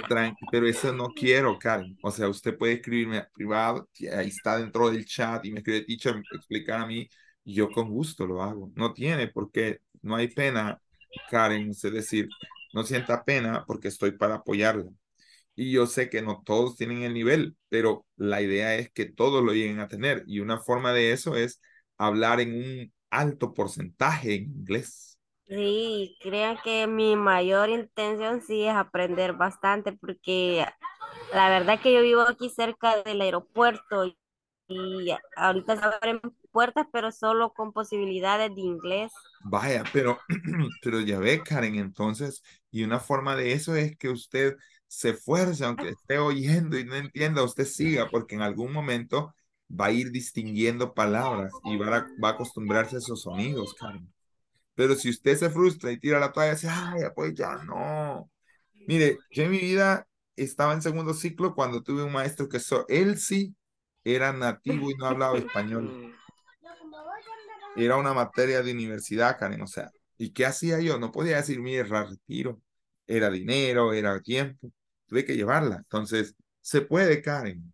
pero eso no quiero, Karen. O sea, usted puede escribirme a privado, ahí está dentro del chat y me escribe teacher, explicar a mí, y yo con gusto lo hago. No tiene porque no hay pena, Karen, es decir, no sienta pena porque estoy para apoyarla. Y yo sé que no todos tienen el nivel, pero la idea es que todos lo lleguen a tener. Y una forma de eso es hablar en un alto porcentaje en inglés. Sí, crean que mi mayor intención sí es aprender bastante porque la verdad que yo vivo aquí cerca del aeropuerto y ahorita se abren puertas, pero solo con posibilidades de inglés. Vaya, pero, pero ya ve, Karen, entonces, y una forma de eso es que usted se esfuerce, aunque esté oyendo y no entienda, usted siga, porque en algún momento va a ir distinguiendo palabras y va a, va a acostumbrarse a esos sonidos, Karen. Pero si usted se frustra y tira la toalla dice, ay, pues ya no. Mire, yo en mi vida estaba en segundo ciclo cuando tuve un maestro que so, él sí era nativo y no hablaba español. Era una materia de universidad, Karen, o sea, ¿y qué hacía yo? No podía decir, mire, retiro. Era dinero, era tiempo tuve que llevarla. Entonces, se puede, Karen.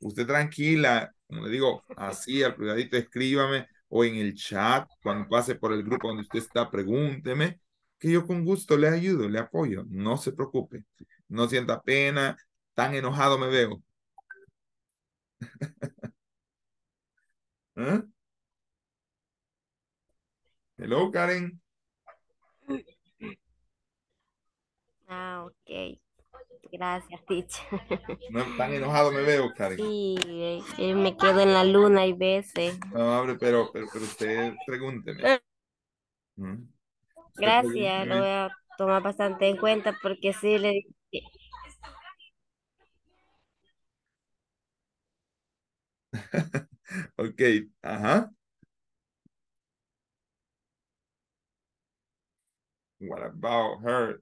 Usted tranquila, como le digo, así al privadito, escríbame o en el chat, cuando pase por el grupo donde usted está, pregúnteme, que yo con gusto le ayudo, le apoyo. No se preocupe, no sienta pena, tan enojado me veo. ¿Eh? Hello, Karen. Ah, ok. Gracias, teacher. No tan enojado me veo, Karen. Sí, me quedo en la luna y veces. No, pero, pero, pero usted pregúnteme. Eh. ¿Mm? Gracias, lo voy a tomar bastante en cuenta porque sí le dije. ok, ajá. What about her?